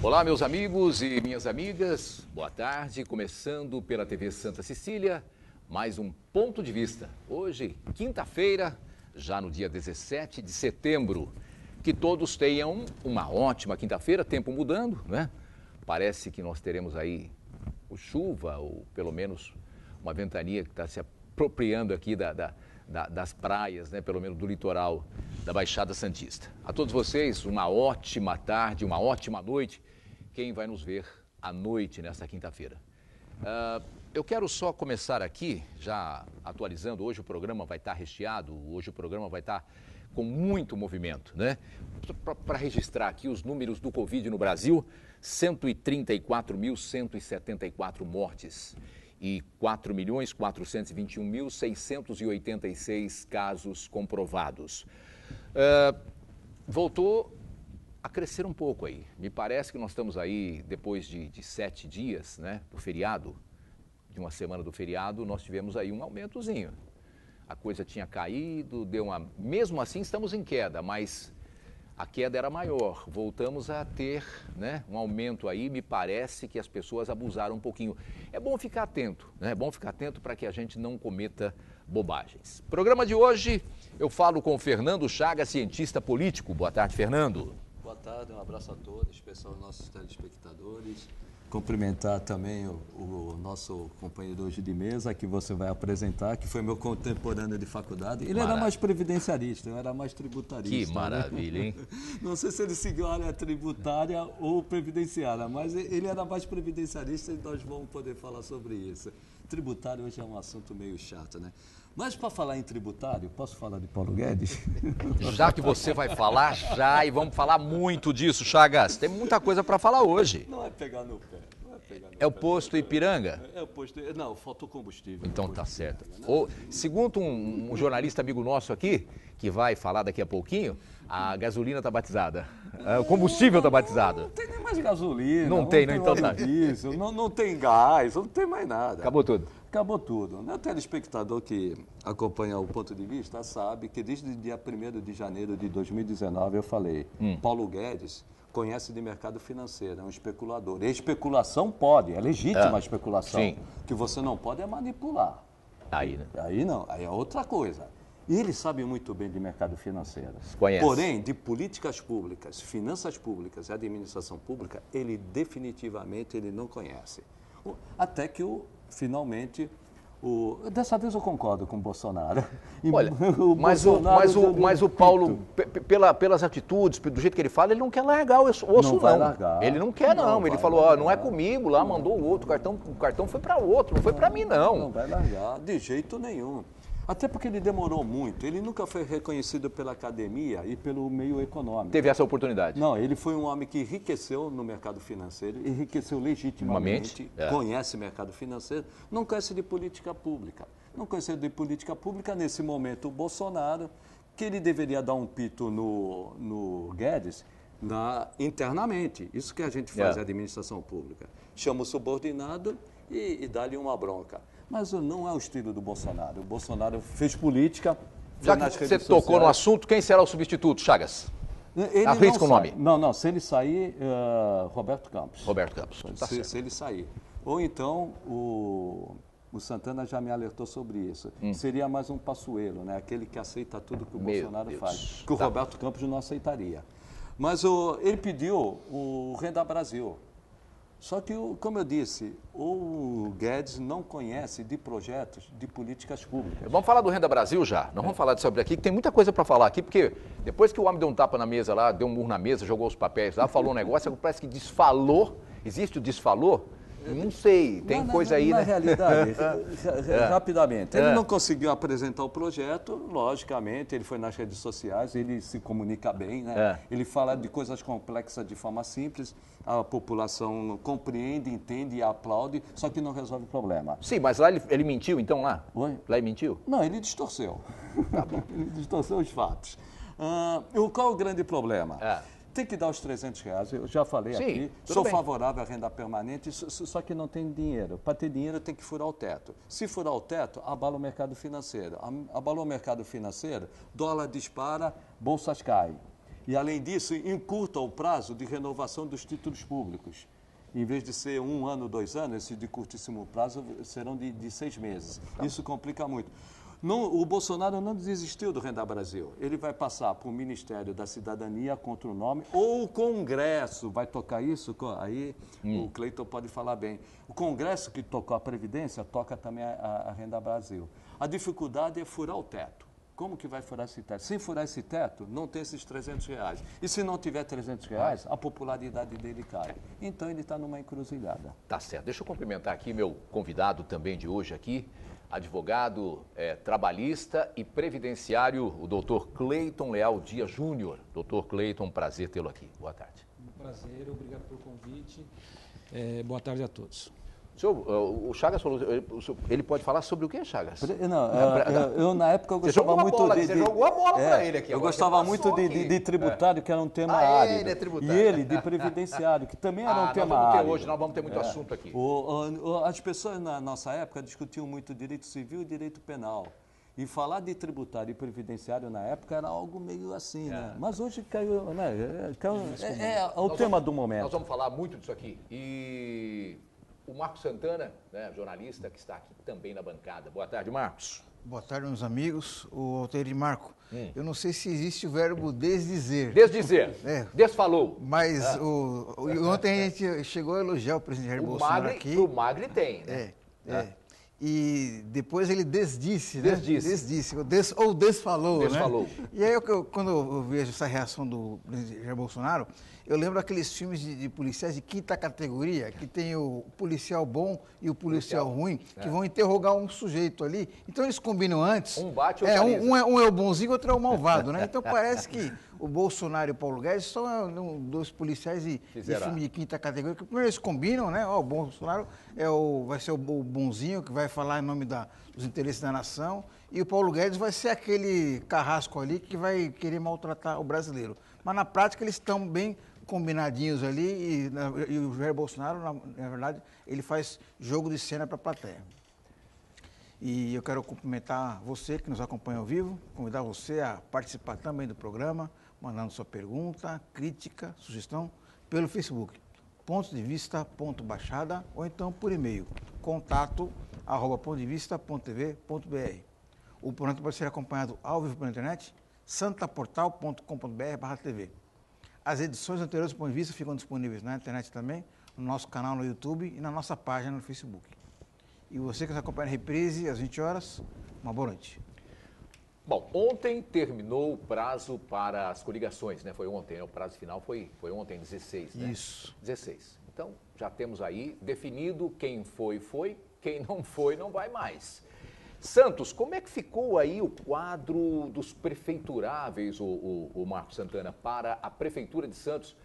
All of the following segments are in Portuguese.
Olá, meus amigos e minhas amigas, boa tarde. Começando pela TV Santa Cecília, mais um ponto de vista. Hoje, quinta-feira, já no dia 17 de setembro. Que todos tenham uma ótima quinta-feira, tempo mudando, né? Parece que nós teremos aí chuva, ou pelo menos uma ventania que está se apropriando aqui da, da, da, das praias, né? pelo menos do litoral da Baixada Santista. A todos vocês, uma ótima tarde, uma ótima noite. Quem vai nos ver à noite nesta quinta-feira? Uh, eu quero só começar aqui, já atualizando. Hoje o programa vai estar recheado, hoje o programa vai estar com muito movimento, né? Para registrar aqui os números do Covid no Brasil: 134.174 mortes e 4.421.686 casos comprovados. Uh, voltou a crescer um pouco aí. Me parece que nós estamos aí, depois de, de sete dias né, do feriado, de uma semana do feriado, nós tivemos aí um aumentozinho. A coisa tinha caído, deu uma. Mesmo assim, estamos em queda, mas a queda era maior. Voltamos a ter né, um aumento aí. Me parece que as pessoas abusaram um pouquinho. É bom ficar atento, né? É bom ficar atento para que a gente não cometa bobagens. Programa de hoje, eu falo com Fernando Chaga, cientista político. Boa tarde, Fernando. Boa tarde, um abraço a todos, especial aos nossos telespectadores. Cumprimentar também o, o, nosso companheiro hoje de mesa, que você vai apresentar, que foi meu contemporâneo de faculdade. Ele Maravilha. era mais previdenciarista, eu era mais tributarista. Que né? maravilha, né? hein? Não sei se ele seguiu a área tributária ou previdenciária, mas ele era mais previdenciarista e nós vamos poder falar sobre isso. Tributário hoje é um assunto meio chato, né? Mas para falar em tributário, posso falar de Paulo Guedes? Já que você vai falar, já, e vamos falar muito disso, Chagas. Tem muita coisa para falar hoje. Não é pegar no pé. É, é o posto Ipiranga? É o posto. Não, faltou combustível. Então tá certo. Ou, segundo um, um, jornalista amigo nosso aqui, que vai falar daqui a pouquinho, a gasolina está batizada. É, o combustível está batizado. Não, tem nem mais gasolina. Não, não tem, não, então tá. Isso, não, não tem gás, não tem mais nada. Acabou tudo. Acabou tudo. O telespectador que acompanha o ponto de vista sabe que desde o dia 1 de janeiro de 2019 eu falei, hum. Paulo Guedes conhece de mercado financeiro, é um especulador. E a especulação pode, é legítima é. a especulação. Sim. que você não pode é manipular. Aí, né? Aí não, aí é outra coisa. E ele sabe muito bem de mercado financeiro. Conhece. Porém, de políticas públicas, finanças públicas e administração pública, ele definitivamente ele não conhece. Até que o finalmente o, dessa vez eu concordo com o Bolsonaro. Olha, o mas, Bolsonaro o, mas, o, mas o Paulo, pela, pelas atitudes, do jeito que ele fala, ele não quer largar o osso, não. não. Largar. Ele não quer, não. não ele falou, ó, não é comigo, lá mandou o outro, o cartão, o cartão foi para outro, não foi para mim, não. Não vai largar, de jeito nenhum. Até porque ele demorou muito. Ele nunca foi reconhecido pela academia e pelo meio econômico. Teve essa oportunidade? Não, ele foi um homem que enriqueceu no mercado financeiro, enriqueceu legitimamente, é. conhece mercado financeiro, não conhece de política pública. Não conhece de política pública, nesse momento, o Bolsonaro, que ele deveria dar um pito no, no Guedes, na, internamente. Isso que a gente faz, é. a administração pública. Chama o subordinado e, e dá-lhe uma bronca. Mas não é o estilo do Bolsonaro. O Bolsonaro fez política. Já que você tocou sociais. no assunto, quem será o substituto, Chagas? Ele Arrisca o nome. Não, não. Se ele sair, uh, Roberto Campos. Roberto Campos. Tá se, se, ele sair. Ou então, o, o Santana já me alertou sobre isso. Hum. Seria mais um passuelo, né? Aquele que aceita tudo que o Meu Bolsonaro Deus. faz. Que o tá. Roberto Campos não aceitaria. Mas o, ele pediu o Renda Brasil. Só que, como eu disse, o Guedes não conhece de projetos de políticas públicas. Vamos falar do Renda Brasil já. Nós é. vamos falar sobre aqui, que tem muita coisa para falar aqui, porque depois que o homem deu um tapa na mesa lá, deu um murro na mesa, jogou os papéis lá, falou um negócio, parece que desfalou. Existe o desfalou? Não sei, tem na, coisa na, aí, na né? realidade, é. rapidamente, ele é. não conseguiu apresentar o projeto, logicamente, ele foi nas redes sociais, ele se comunica bem, né? É. Ele fala de coisas complexas de forma simples, a população compreende, entende e aplaude, só que não resolve o problema. Sim, mas lá ele, ele mentiu, então, lá? Oi? Lá ele mentiu? Não, ele distorceu. Tá ele distorceu os fatos. Uh, qual é o grande problema? É tem que dar os 300 reais, eu já falei Sim, aqui, sou bem. favorável à renda permanente, só que não tem dinheiro. Para ter dinheiro tem que furar o teto. Se furar o teto, abala o mercado financeiro. Abalou o mercado financeiro, dólar dispara, bolsas caem. E, além disso, encurta o prazo de renovação dos títulos públicos. Em vez de ser um ano, dois anos, esses de curtíssimo prazo serão de, de seis meses. Tá. Isso complica muito. Não, o Bolsonaro não desistiu do Renda Brasil. Ele vai passar para o Ministério da Cidadania contra o nome, ou o Congresso vai tocar isso. Aí hum. o Cleiton pode falar bem. O Congresso que tocou a Previdência toca também a, a Renda Brasil. A dificuldade é furar o teto. Como que vai furar esse teto? Sem furar esse teto, não tem esses 300 reais. E se não tiver 300 reais, a popularidade dele cai. Então ele está numa encruzilhada. Tá certo. Deixa eu cumprimentar aqui meu convidado também de hoje aqui, advogado é, trabalhista e previdenciário, o doutor Cleiton Leal Dias Júnior. Doutor Cleiton, prazer tê-lo aqui. Boa tarde. Um prazer, obrigado pelo convite. É, boa tarde a todos. Senhor, o Chagas falou, ele pode falar sobre o que, Chagas? Não, eu, eu, na época eu gostava muito bola, de, Você jogou a bola é, para ele aqui. Eu gostava muito de, de, de, tributário, é. que era um tema ah, árido. Ele é tributário. E ele de previdenciário, que também era ah, um tema árido. Hoje nós vamos ter muito é. assunto aqui. O, o, as pessoas na nossa época discutiam muito direito civil e direito penal. E falar de tributário e previdenciário na época era algo meio assim, é. né? Mas hoje caiu, né? É, caiu, é, é, o nós tema vamos, do momento. Nós vamos falar muito disso aqui. E o Marcos Santana, né, jornalista que está aqui também na bancada. Boa tarde, Marcos. Boa tarde, meus amigos. O Altair Marco, hum. eu não sei se existe o verbo desdizer. Desdizer. É. Desfalou. Mas ah. o, o, ontem a gente chegou a elogiar o presidente Jair o Bolsonaro Magri, aqui. O Magri tem, né? É, é. E depois ele desdisse, né? Desdisse. Desdisse, des, ou desfalou, desfalou. né? E aí, eu, quando eu vejo essa reação do presidente Jair Bolsonaro, eu lembro aqueles filmes de, de, policiais de quinta categoria, que tem o policial bom e o policial, policial ruim, é. que vão interrogar um sujeito ali. Então eles combinam antes. Um bate é, um, um, é, um é o bonzinho, outro é o malvado, né? Então parece que o Bolsonaro e o Paulo Guedes são um, dois policiais de, de filme de quinta categoria, que primeiro eles combinam, né? Ó, o Bolsonaro é o, vai ser o bonzinho que vai falar em nome da, dos interesses da nação, e o Paulo Guedes vai ser aquele carrasco ali que vai querer maltratar o brasileiro. Mas na prática eles estão bem combinadinhos ali e, na, e o Jair Bolsonaro, na, na, verdade, ele faz jogo de cena para a plateia. E eu quero cumprimentar você que nos acompanha ao vivo, convidar você a participar também do programa, mandando sua pergunta, crítica, sugestão pelo Facebook, ponto de vista, ponto baixada, ou então por e-mail, contato, arroba ponto de vista, ponto TV, ponto br. O programa pode ser acompanhado ao vivo pela internet, santaportal.com.br barra TV. As edições anteriores do Ponto de Vista ficam disponíveis na internet também, no nosso canal no YouTube e na nossa página no Facebook. E você que nos acompanha na reprise às 20 horas, uma boa noite. Bom, ontem terminou o prazo para as coligações, né? Foi ontem, né? o prazo final foi, foi ontem, 16, né? Isso. 16. Então, já temos aí definido quem foi, foi, quem não foi, não vai mais. Santos, como é que ficou aí o quadro dos prefeituráveis, o, o, o Marco Santana, para a Prefeitura de Santos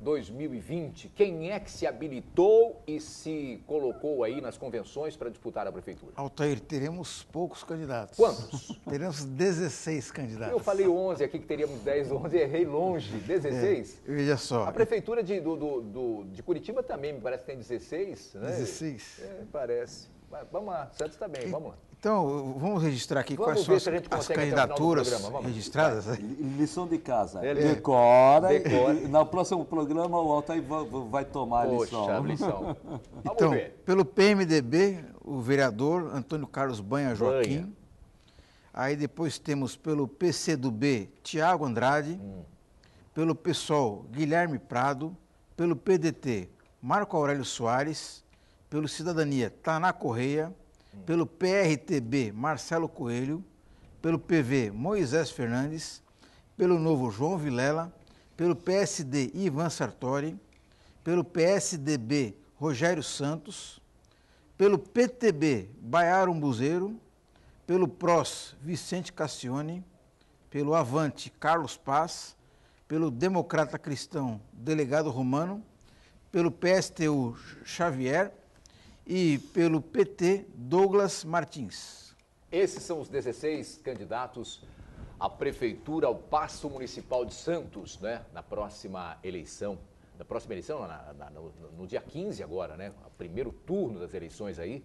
2020? Quem é que se habilitou e se colocou aí nas convenções para disputar a prefeitura? Altair, teremos poucos candidatos. Quantos? teremos 16 candidatos. Eu falei 11 aqui, que teríamos 10, 11, errei longe. 16? É, veja só. A prefeitura de, do, do, do, de Curitiba também me parece que tem 16, né? 16. É, parece. Vamos lá, Santos está bem, vamos lá. Então, vamos registrar aqui vamos quais são as, as candidaturas registradas. Né? Lição de casa. Ele... Decora. Decora. E no próximo programa o Altair vai tomar a lição. Poxa, lição. então, ver. pelo PMDB, o vereador Antônio Carlos Banha Joaquim. Banha. Aí depois temos pelo PCdoB, Tiago Andrade. Hum. Pelo PSOL, Guilherme Prado. Pelo PDT, Marco Aurélio Soares. Pelo Cidadania, Taná Correia pelo PRTB Marcelo Coelho, pelo PV Moisés Fernandes, pelo Novo João Vilela, pelo PSD Ivan Sartori, pelo PSDB Rogério Santos, pelo PTB Baiaro Umbuzeiro, pelo PROS Vicente Cassione, pelo Avante Carlos Paz, pelo Democrata Cristão Delegado Romano, pelo PSTU Xavier e pelo PT, Douglas Martins. Esses são os 16 candidatos à Prefeitura, ao Paço Municipal de Santos, né? Na próxima eleição. Na próxima eleição, na, na, no, no, dia 15 agora, né? O primeiro turno das eleições aí,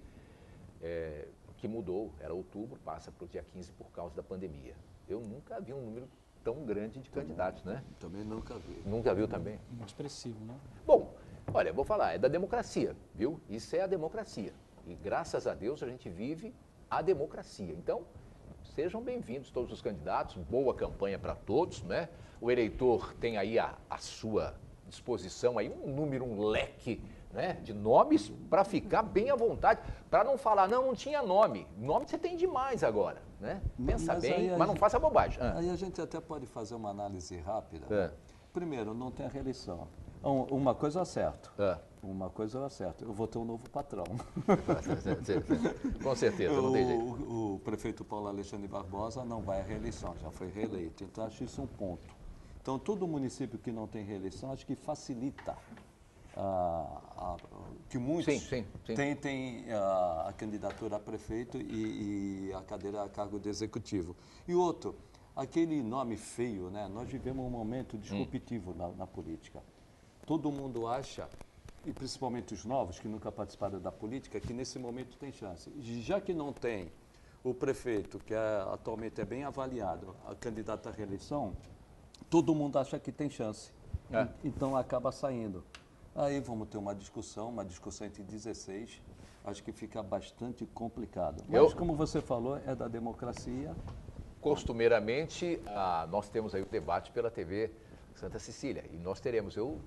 é, que mudou, era outubro, passa para o dia 15 por causa da pandemia. Eu nunca vi um número tão grande de candidatos, né? Também nunca vi. Nunca viu também? Muito expressivo, né? Bom, olha, vou falar, é da democracia, viu? Isso é a democracia. E graças a Deus a gente vive a democracia. Então, sejam bem-vindos todos os candidatos, boa campanha para todos, né? O eleitor tem aí a, a sua disposição aí um número, um leque né, de nomes para ficar bem à vontade, para não falar, não, não tinha nome. Nome você tem demais agora, né? Pensa mas bem, mas não gente, faça bobagem. Ah. Aí a gente até pode fazer uma análise rápida. É. Primeiro, não tem a reeleição. Uma coisa eu acerto. É. Uma coisa eu acerto. Eu vou ter um novo patrão. Com certeza, não tem jeito. O, o prefeito Paulo Alexandre Barbosa não vai à reeleição, já foi reeleito. Então, acho isso um ponto. Então, todo município que não tem reeleição, acho que facilita a, a, que muitos sim, sim, sim. tentem a, a, candidatura a prefeito e, e, a cadeira a cargo de executivo. E outro, aquele nome feio, né? Nós vivemos um momento disruptivo hum. na, na política. Todo mundo acha e principalmente os novos que nunca participaram da política, que nesse momento tem chance. Já que não tem o prefeito, que é, atualmente é bem avaliado, a candidata à reeleição, todo mundo acha que tem chance. É. Então acaba saindo. Aí vamos ter uma discussão, uma discussão entre 16. Acho que fica bastante complicado. Mas, Eu... como você falou, é da democracia. Costumeiramente, ah, nós temos aí o debate pela TV Santa Cecília. E nós teremos. Eu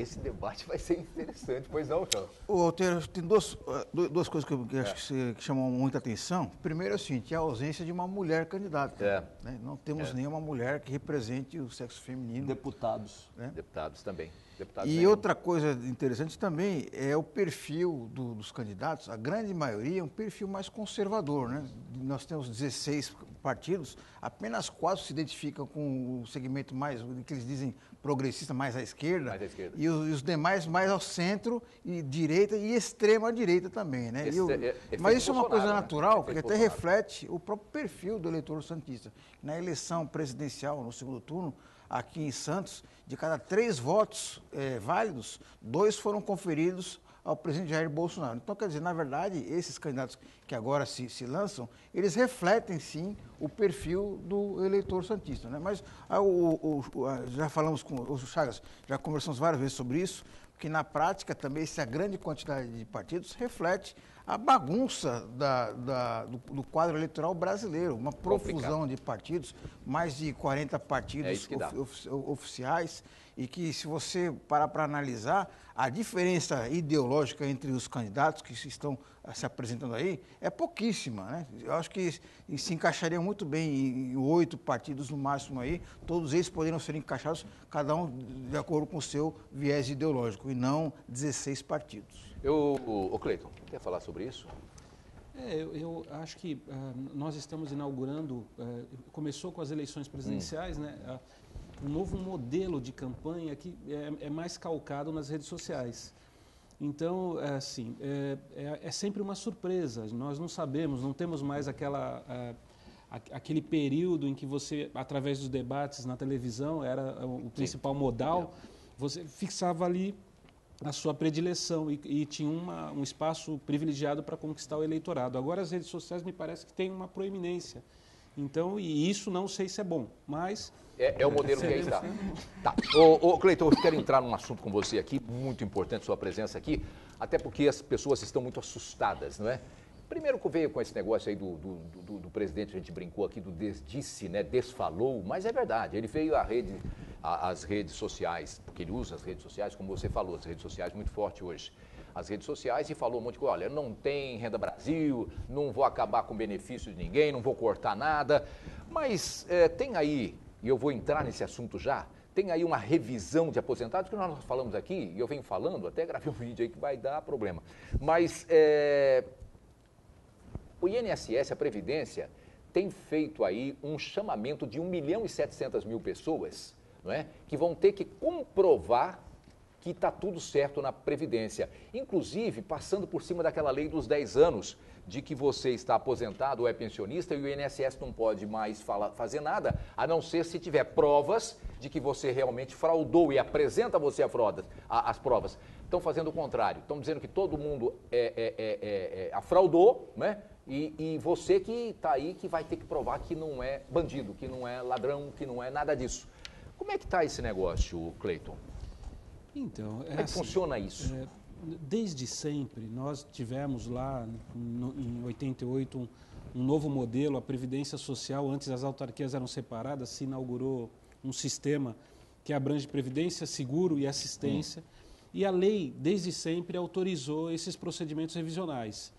esse debate vai ser interessante, pois não, João? O Alter, tem duas, eh, duas coisas que eu que acho que, que, chamam muita atenção. Primeiro é o seguinte, é a ausência de uma mulher candidata. É. Né? Não temos é. nenhuma mulher que represente o sexo feminino. Deputados. Né? Deputados também. Deputados e outra coisa interessante também é o perfil do, dos candidatos. A grande maioria é um perfil mais conservador. Né? Nós temos 16 partidos, apenas quatro se identificam com o segmento mais, que eles dizem progressista, mais à esquerda. Mais à esquerda. E os, os, demais mais ao centro, e direita e extrema direita também. Né? Esse, o, é, é mas isso é uma coisa né? natural, que até reflete o próprio perfil do eleitor santista. Na eleição presidencial, no segundo turno, aqui em Santos, de cada três votos é, válidos, dois foram conferidos ao presidente Jair Bolsonaro. Então, quer dizer, na verdade, esses candidatos que agora se, se lançam, eles refletem sim o perfil do eleitor santista. Né? Mas ah, o, o, a, já falamos com o Chagas, já conversamos várias vezes sobre isso, que na prática também essa grande quantidade de partidos reflete a bagunça da, da, do, do, quadro eleitoral brasileiro, uma profusão Complicado. de partidos, mais de 40 partidos é of, oficiais, e que se você parar para analisar, a diferença ideológica entre os candidatos que estão se apresentando aí é pouquíssima. Né? Eu acho que se encaixariam muito bem em oito partidos no máximo aí, todos eles poderiam ser encaixados, cada um de acordo com o seu viés ideológico, e não 16 partidos. Eu, o Cleiton, quer falar sobre isso? É, eu, eu, acho que uh, nós estamos inaugurando, uh, começou com as eleições presidenciais, hum. né? Uh, um novo modelo de campanha que é, é, mais calcado nas redes sociais. Então, é, assim, é, é, é, sempre uma surpresa. Nós não sabemos, não temos mais aquela, aquele período em que você, através dos debates na televisão, era o principal Sim. modal, você fixava ali a sua predileção e, e tinha uma, um espaço privilegiado para conquistar o eleitorado. Agora as redes sociais me parece que têm uma proeminência. Então, e isso não sei se é bom, mas... É, é o modelo que aí está. Tá. Ô, ô, Cleiton, eu quero entrar num assunto com você aqui, muito importante sua presença aqui, até porque as pessoas estão muito assustadas, não é? Primeiro que veio com esse negócio aí do, do, do, do presidente, a gente brincou aqui, do desdisse, né, desfalou, mas é verdade, ele veio à rede, às redes sociais, porque ele usa as redes sociais, como você falou, as redes sociais muito forte hoje as redes sociais e falou um monte de coisa. Olha, não tem Renda Brasil, não vou acabar com benefício de ninguém, não vou cortar nada. Mas é, tem aí, e eu vou entrar nesse assunto já, tem aí uma revisão de aposentados, que nós falamos aqui, e eu venho falando, até gravei um vídeo aí que vai dar problema. Mas é, o INSS, a Previdência, tem feito aí um chamamento de 1 milhão e 700 mil pessoas, não é? que vão ter que comprovar que está tudo certo na Previdência. Inclusive, passando por cima daquela lei dos 10 anos, de que você está aposentado ou é pensionista e o INSS não pode mais fazer nada, a não ser se tiver provas de que você realmente fraudou e apresenta você a fraude, a, as provas. Estão fazendo o contrário. Estão dizendo que todo mundo é, é, é, é, é fraudou, né? E, e você que está aí que vai ter que provar que não é bandido, que não é ladrão, que não é nada disso. Como é que está esse negócio, Cleiton? Então, é Como é que assim, funciona isso? É, desde sempre, nós tivemos lá no, em 88 um, um novo modelo, a Previdência Social, antes as autarquias eram separadas, se inaugurou um sistema que abrange previdência, seguro e assistência. Hum. E a lei, desde sempre, autorizou esses procedimentos revisionais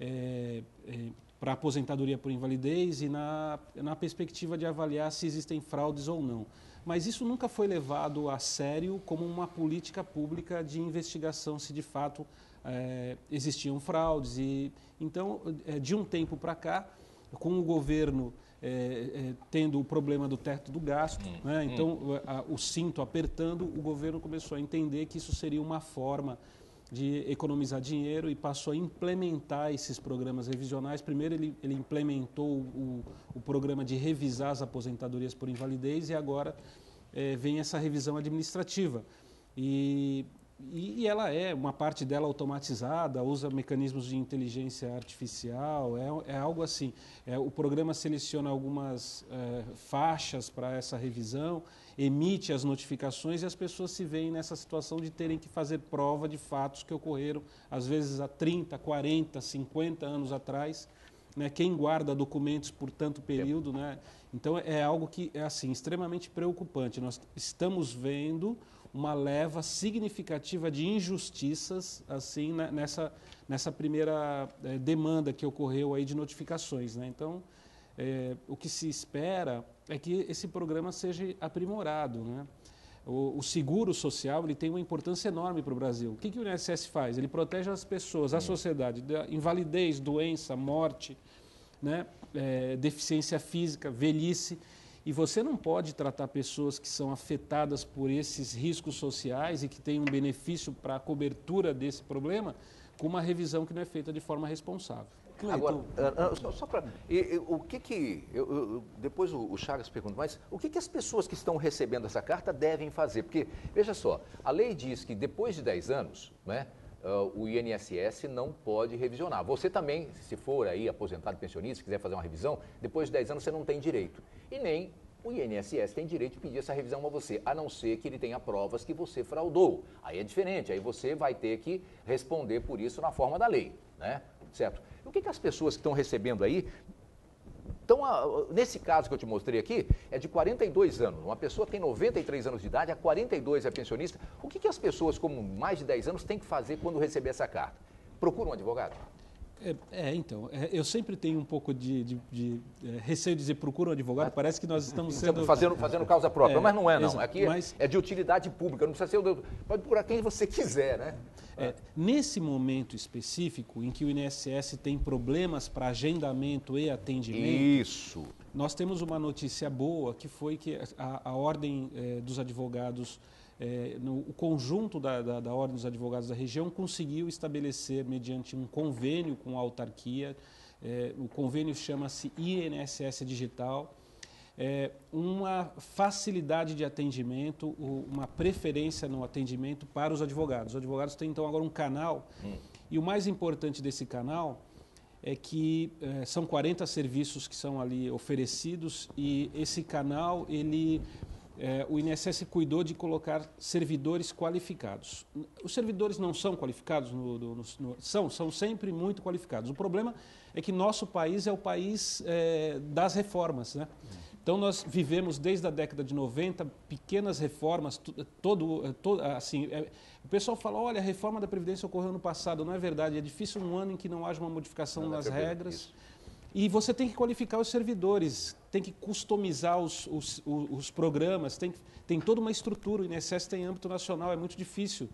é, é, para aposentadoria por invalidez e na, na perspectiva de avaliar se existem fraudes ou não. Mas isso nunca foi levado a sério como uma política pública de investigação se de fato é, existiam fraudes. E, então, é, de um tempo para cá, com o governo é, é, tendo o problema do teto do gasto, hum, né? então hum. a, o cinto apertando, o governo começou a entender que isso seria uma forma de economizar dinheiro e passou a implementar esses programas revisionais. Primeiro, ele, ele implementou o, o, programa de revisar as aposentadorias por invalidez e agora é, vem essa revisão administrativa. E, e, e, ela é, uma parte dela automatizada, usa mecanismos de inteligência artificial, é, é algo assim. É, o programa seleciona algumas é, faixas para essa revisão emite as notificações e as pessoas se veem nessa situação de terem que fazer prova de fatos que ocorreram, às vezes há 30, 40, 50 anos atrás. Né? Quem guarda documentos por tanto período, né? Então é algo que é assim extremamente preocupante. Nós estamos vendo uma leva significativa de injustiças assim né? nessa nessa primeira é, demanda que ocorreu aí de notificações, né? Então é, o que se espera é que esse programa seja aprimorado. Né? O, o, seguro social ele tem uma importância enorme para o Brasil. O que, que o INSS faz? Ele protege as pessoas, a sociedade, da invalidez, doença, morte, né? É, deficiência física, velhice. E você não pode tratar pessoas que são afetadas por esses riscos sociais e que têm um benefício para a cobertura desse problema com uma revisão que não é feita de forma responsável. Cleiton. Agora, uh, só, só para. O que que. Eu, eu, depois o, o Chagas pergunta, mas o que, que as pessoas que estão recebendo essa carta devem fazer? Porque, veja só, a lei diz que depois de 10 anos, né? Uh, o INSS não pode revisionar. Você também, se for aí aposentado, pensionista, quiser fazer uma revisão, depois de 10 anos você não tem direito. E nem o INSS tem direito de pedir essa revisão a você, a não ser que ele tenha provas que você fraudou. Aí é diferente, aí você vai ter que responder por isso na forma da lei, né? Certo? O que, que as pessoas que estão recebendo aí então, nesse caso que eu te mostrei aqui, é de 42 anos. Uma pessoa tem 93 anos de idade, a 42 é pensionista. O que, que as pessoas com mais de 10 anos têm que fazer quando receber essa carta? Procura um advogado? É, é então, é, eu sempre tenho um pouco de, de, de é, receio de dizer procura um advogado, parece que nós estamos sendo... Fazendo, fazendo causa própria, mas não é não. Aqui mas... é de utilidade pública, não precisa ser... Pode procurar quem você quiser, né? Nesse momento específico, em que o INSS tem problemas para agendamento e atendimento. Isso. Nós temos uma notícia boa, que foi que a, a Ordem dos Advogados, é, no, o conjunto da, da, da, Ordem dos Advogados da região conseguiu estabelecer, mediante um convênio com a autarquia, é, o convênio chama-se INSS Digital, é, uma facilidade de atendimento, uma preferência no atendimento para os advogados. Os advogados têm então agora um canal, hum. e o mais importante desse canal é que é, são 40 serviços que são ali oferecidos e esse canal, ele, é, o INSS cuidou de colocar servidores qualificados. Os servidores não são qualificados, no, no, no, são, são sempre muito qualificados. O problema é que nosso país é o país é, das reformas, né? Então nós vivemos desde a década de 90 pequenas reformas, todo, todo assim, é, o pessoal fala, olha, a reforma da previdência ocorreu no passado, não é verdade? É difícil um ano em que não haja uma modificação não, nas regras. Isso. E você tem que qualificar os servidores, tem que customizar os, os, os, programas, tem, tem toda uma estrutura. O INSS tem âmbito nacional, é muito difícil.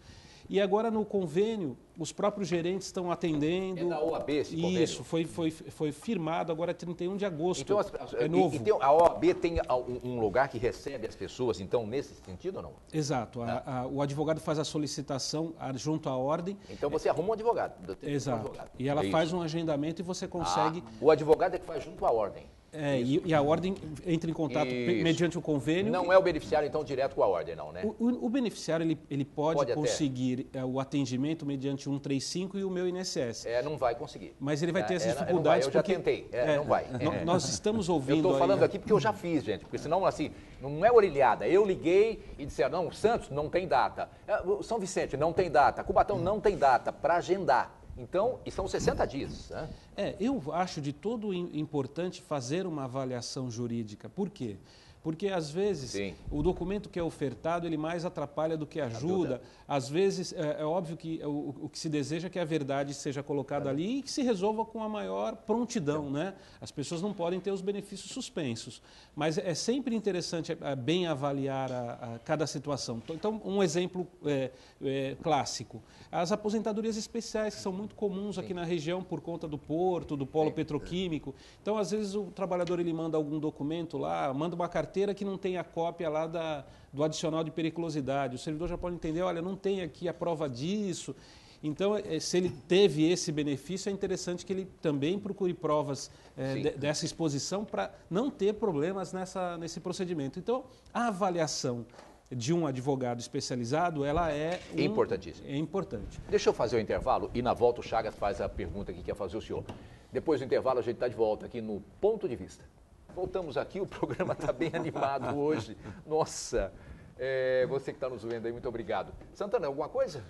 E agora no convênio, os próprios gerentes estão atendendo. É da OAB esse convênio? Isso, foi, foi, foi firmado agora 31 de agosto. Então, as, é novo. E, e tem, a OAB tem um lugar que recebe as pessoas, então, nesse sentido ou não? Exato. A, a, o advogado faz a solicitação junto à ordem. Então você arruma um advogado. Exato. Um advogado. E ela é faz um agendamento e você consegue. Ah, o advogado é que faz junto à ordem. É, e, e, a ordem entra em contato Isso. mediante o convênio. Não é o beneficiário, então, direto com a ordem, não, né? O, o, o beneficiário ele, ele pode, pode conseguir é, o atendimento mediante 135 e o meu INSS. É, não vai conseguir. Mas ele vai ter é, essas é, dificuldades. eu já porque, tentei, é, não vai. Nós estamos ouvindo. Eu estou falando aí, aqui porque eu já fiz, gente, porque senão, assim, não é orelhada. Eu liguei e disseram, não, Santos não tem data. São Vicente não tem data. Cubatão não tem data para agendar. Então, e são 60 dias. Né? É, eu acho de todo importante fazer uma avaliação jurídica. Por quê? Porque às vezes Sim. o documento que é ofertado ele mais atrapalha do que ajuda. Às vezes é, é óbvio que o, o, que se deseja é que a verdade seja colocada é. ali e que se resolva com a maior prontidão, né? As pessoas não podem ter os benefícios suspensos, mas é sempre interessante é, bem avaliar a, a cada situação. Então um exemplo é, é, clássico: as aposentadorias especiais que são muito comuns Sim. aqui na região por conta do porto, do polo Sim. petroquímico. Então às vezes o trabalhador ele manda algum documento lá, manda uma carteira carteira que não tem a cópia lá da, do adicional de periculosidade. O servidor já pode entender, olha, não tem aqui a prova disso. Então, eh, se ele teve esse benefício, é interessante que ele também procure provas é, de, dessa exposição para não ter problemas nessa, nesse procedimento. Então, a avaliação de um advogado especializado, ela é... Um, Importantíssimo. É importante. Deixa eu fazer o intervalo e na volta o Chagas faz a pergunta que quer fazer o senhor. Depois do intervalo a gente está de volta aqui no Ponto de Vista. Voltamos aqui, o programa está bem animado hoje. Nossa, é, você que está nos vendo aí, muito obrigado. Santana, alguma coisa?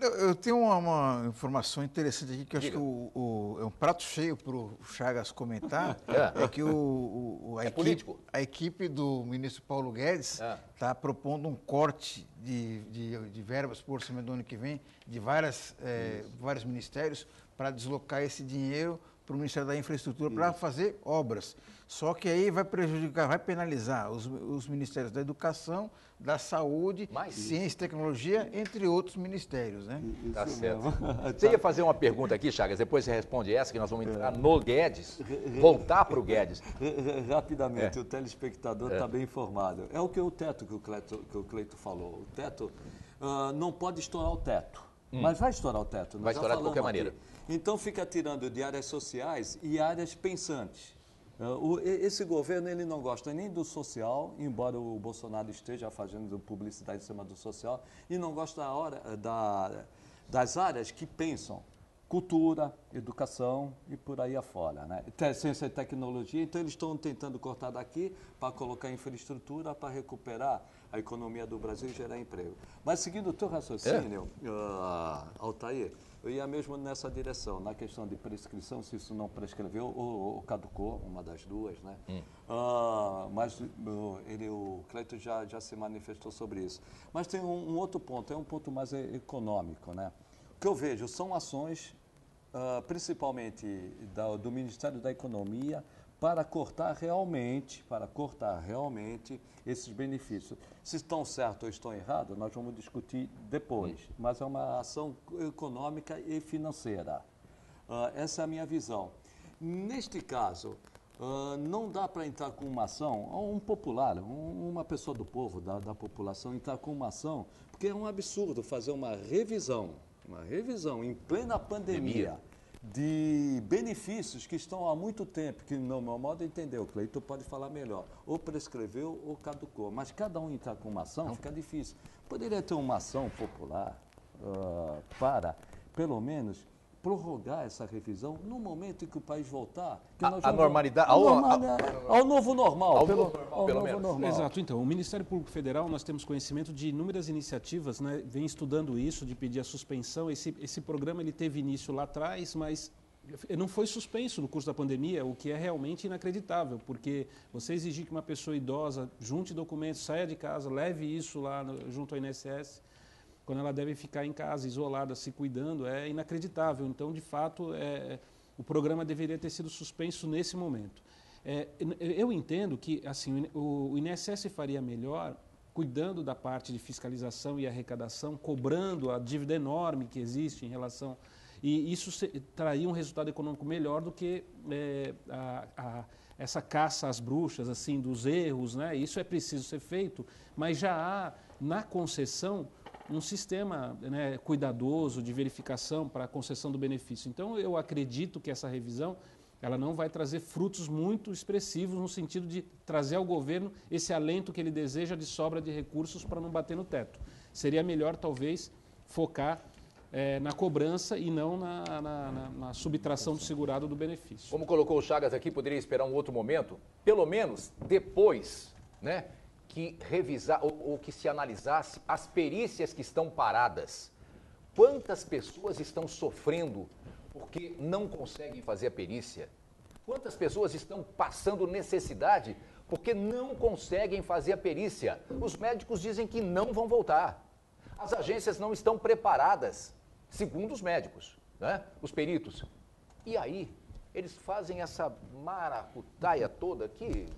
Eu tenho uma, uma, informação interessante aqui que acho que o, o, é um prato cheio para o Chagas comentar. É, é que o, o a, é equipe, a, equipe, do ministro Paulo Guedes está é. Propondo um corte de, de, de, verbas o orçamento do ano que vem de várias, é, vários ministérios para deslocar esse dinheiro para o Ministério da Infraestrutura para fazer obras. Só que aí vai prejudicar, vai penalizar os, os ministérios da Educação, da Saúde, Mais Ciência e Tecnologia, entre outros ministérios, né? Tá certo. Você ia fazer uma pergunta aqui, Chagas, depois você responde essa, que nós vamos entrar no Guedes, voltar para o Guedes. Rapidamente, é. o telespectador está é. bem informado. É o que o teto que o Cleito, que o Cleito falou. O teto uh, não pode estourar o teto, hum. mas vai estourar o teto. Vai estourar de qualquer aqui. maneira. Então fica tirando de áreas sociais e áreas pensantes. É, esse governo ele não gosta nem do social, embora o Bolsonaro esteja fazendo publicidade em cima do social, e não gosta da hora, da, das áreas que pensam cultura, educação e por aí afora. Né? Ciência e tecnologia, então eles estão tentando cortar daqui para colocar infraestrutura para recuperar a economia do Brasil e gerar emprego. Mas seguindo o teu raciocínio, é. uh, Altair, eu ia mesmo nessa direção, na questão de prescrição, se isso não prescreveu ou, ou caducou, uma das duas, né? Hum. Uh, mas ele, o Cleito já, já se manifestou sobre isso. Mas tem um, um outro ponto, é um ponto mais econômico, né? O que eu vejo são ações, uh, principalmente da, do Ministério da Economia, para cortar realmente, para cortar realmente esses benefícios. Se estão certos ou estão errados, nós vamos discutir depois, mas é uma ação econômica e financeira. Uh, essa é a minha visão. Neste caso, uh, não dá para entrar com uma ação, um popular, um, uma pessoa do povo, da, da população, entrar com uma ação, porque é um absurdo fazer uma revisão, uma revisão em plena pandemia. De benefícios que estão há muito tempo, que no meu modo de entender, o Cleiton pode falar melhor, ou prescreveu ou caducou. Mas cada um entrar com uma ação fica difícil. Poderia ter uma ação popular uh, para, pelo menos, prorrogar essa revisão no momento em que o país voltar. a, a normalidade, ao, ao, novo normal. Ao, pelo, normal, ao pelo novo normal. Exato. Então, o Ministério Público Federal, nós temos conhecimento de inúmeras iniciativas, né, vem estudando isso, de pedir a suspensão. Esse, esse programa ele teve início lá atrás, mas não foi suspenso no curso da pandemia, o que é realmente inacreditável, porque você exigir que uma pessoa idosa junte documentos, saia de casa, leve isso lá no, junto ao INSS, quando ela deve ficar em casa, isolada, se cuidando, é inacreditável. Então, de fato, é, o programa deveria ter sido suspenso nesse momento. É, eu entendo que assim, o, INSS faria melhor cuidando da parte de fiscalização e arrecadação, cobrando a dívida enorme que existe em relação. E isso traria um resultado econômico melhor do que é, a, a, essa caça às bruxas, assim, dos erros. Né? Isso é preciso ser feito, mas já há na concessão um sistema né, cuidadoso de verificação para a concessão do benefício. Então, eu acredito que essa revisão ela não vai trazer frutos muito expressivos no sentido de trazer ao governo esse alento que ele deseja de sobra de recursos para não bater no teto. Seria melhor, talvez, focar é, na cobrança e não na, na, na, na, subtração do segurado do benefício. Como colocou o Chagas aqui, poderia esperar um outro momento, pelo menos depois, né, que revisar ou, ou que se analisasse as perícias que estão paradas. Quantas pessoas estão sofrendo porque não conseguem fazer a perícia? Quantas pessoas estão passando necessidade porque não conseguem fazer a perícia? Os médicos dizem que não vão voltar. As agências não estão preparadas, segundo os médicos, né? os peritos. E aí, eles fazem essa maracutaia toda aqui.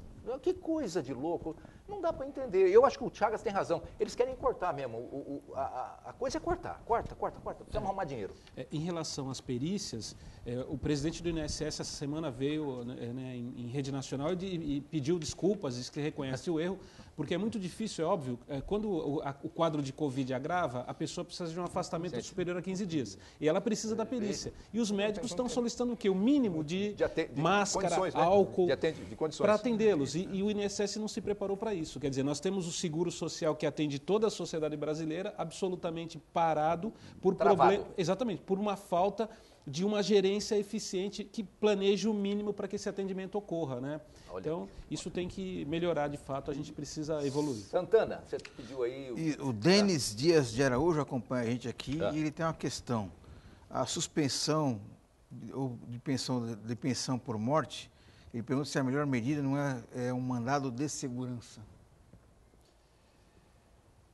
Que coisa de louco. Não dá para entender. Eu acho que o Chagas tem razão. Eles querem cortar mesmo. O, o, a, a, coisa é cortar. Corta, corta, corta. Precisamos é. arrumar dinheiro. É, em relação às perícias, é, o presidente do INSS essa semana veio né, em, em, rede nacional e, e, pediu desculpas, disse que reconhece o erro, porque é muito difícil, é óbvio, é, quando o, a, o, quadro de Covid agrava, a pessoa precisa de um afastamento Gente. superior a 15 dias. E ela precisa da perícia. E os médicos estão solicitando o quê? O mínimo de, de, de máscara, né? álcool, para atendê-los. E, e o INSS não se preparou para isso. Quer dizer, nós temos o seguro social que atende toda a sociedade brasileira absolutamente parado por problema. Exatamente, por uma falta de uma gerência eficiente que planeje o mínimo para que esse atendimento ocorra. Né? Então, isso tem que melhorar de fato, a gente precisa evoluir. Santana, você pediu aí... O, e o Denis ah. Dias de Araújo acompanha a gente aqui ah. e ele tem uma questão. A suspensão ou de pensão, de pensão por morte, ele pergunta se a melhor medida não é, é um mandado de segurança.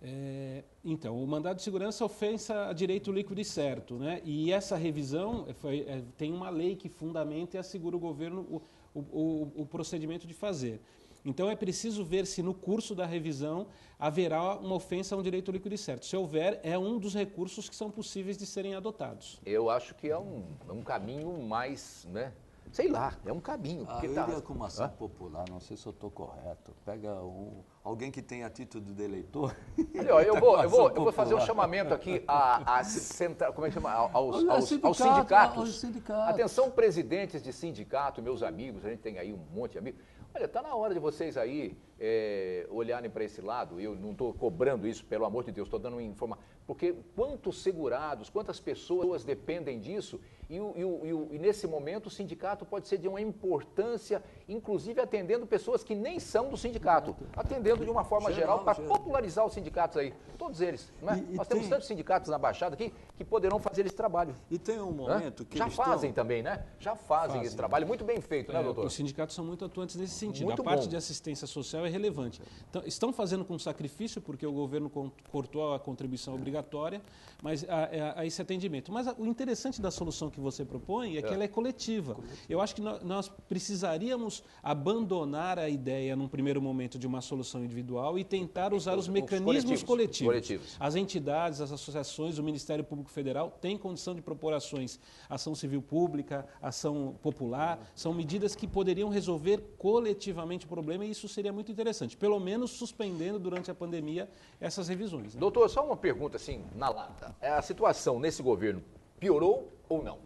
É, então, o mandado de segurança ofensa a direito líquido e certo, né? E essa revisão foi, é, tem uma lei que fundamenta e assegura o governo o, o, o, procedimento de fazer. Então, é preciso ver se no curso da revisão haverá uma ofensa a um direito líquido e certo. Se houver, é um dos recursos que são possíveis de serem adotados. Eu acho que é um, é um caminho mais, né? Sei lá, é um caminho. Ah, eu tá... iria com uma ação popular, não sei se eu estou correto. Pega um, alguém que tem título de eleitor. Olha, eu, tá vou, eu, vou, eu vou fazer um chamamento aqui a, a centra, como é que chama? Aos, aos, aos, sindicato, sindicatos. aos sindicatos. Atenção, presidentes de sindicato, meus amigos, a gente tem aí um monte de amigos. Olha, está na hora de vocês aí é, olharem para esse lado. Eu não estou cobrando isso, pelo amor de Deus, estou dando uma informação. Porque quantos segurados, quantas pessoas dependem disso e, o, e, o, e, nesse momento o sindicato pode ser de uma importância, inclusive atendendo pessoas que nem são do sindicato, atendendo de uma forma geral, geral para popularizar os sindicatos aí, todos eles. Não é? Nós tem... temos tantos sindicatos na Baixada aqui que poderão fazer esse trabalho. E tem um momento que. Já fazem estão... também, né? Já fazem, fazem, esse trabalho, muito bem feito, né, é, doutor? Os sindicatos são muito atuantes nesse sentido. Muito a parte bom. de assistência social é relevante. Então, estão fazendo com sacrifício, porque o governo cortou a contribuição obrigatória, mas a, a, a esse atendimento. Mas a, o interessante da solução que você propõe é que é. ela é coletiva. Eu acho que nós precisaríamos abandonar a ideia, num primeiro momento, de uma solução individual e tentar usar os, os mecanismos coletivos. coletivos. coletivos. As entidades, as associações, o Ministério Público Federal têm condição de propor ações, ação civil pública, ação popular, são medidas que poderiam resolver coletivamente o problema e isso seria muito interessante, pelo menos suspendendo durante a pandemia essas revisões. Né? Doutor, só uma pergunta assim, na lata. É, a situação nesse governo piorou ou não?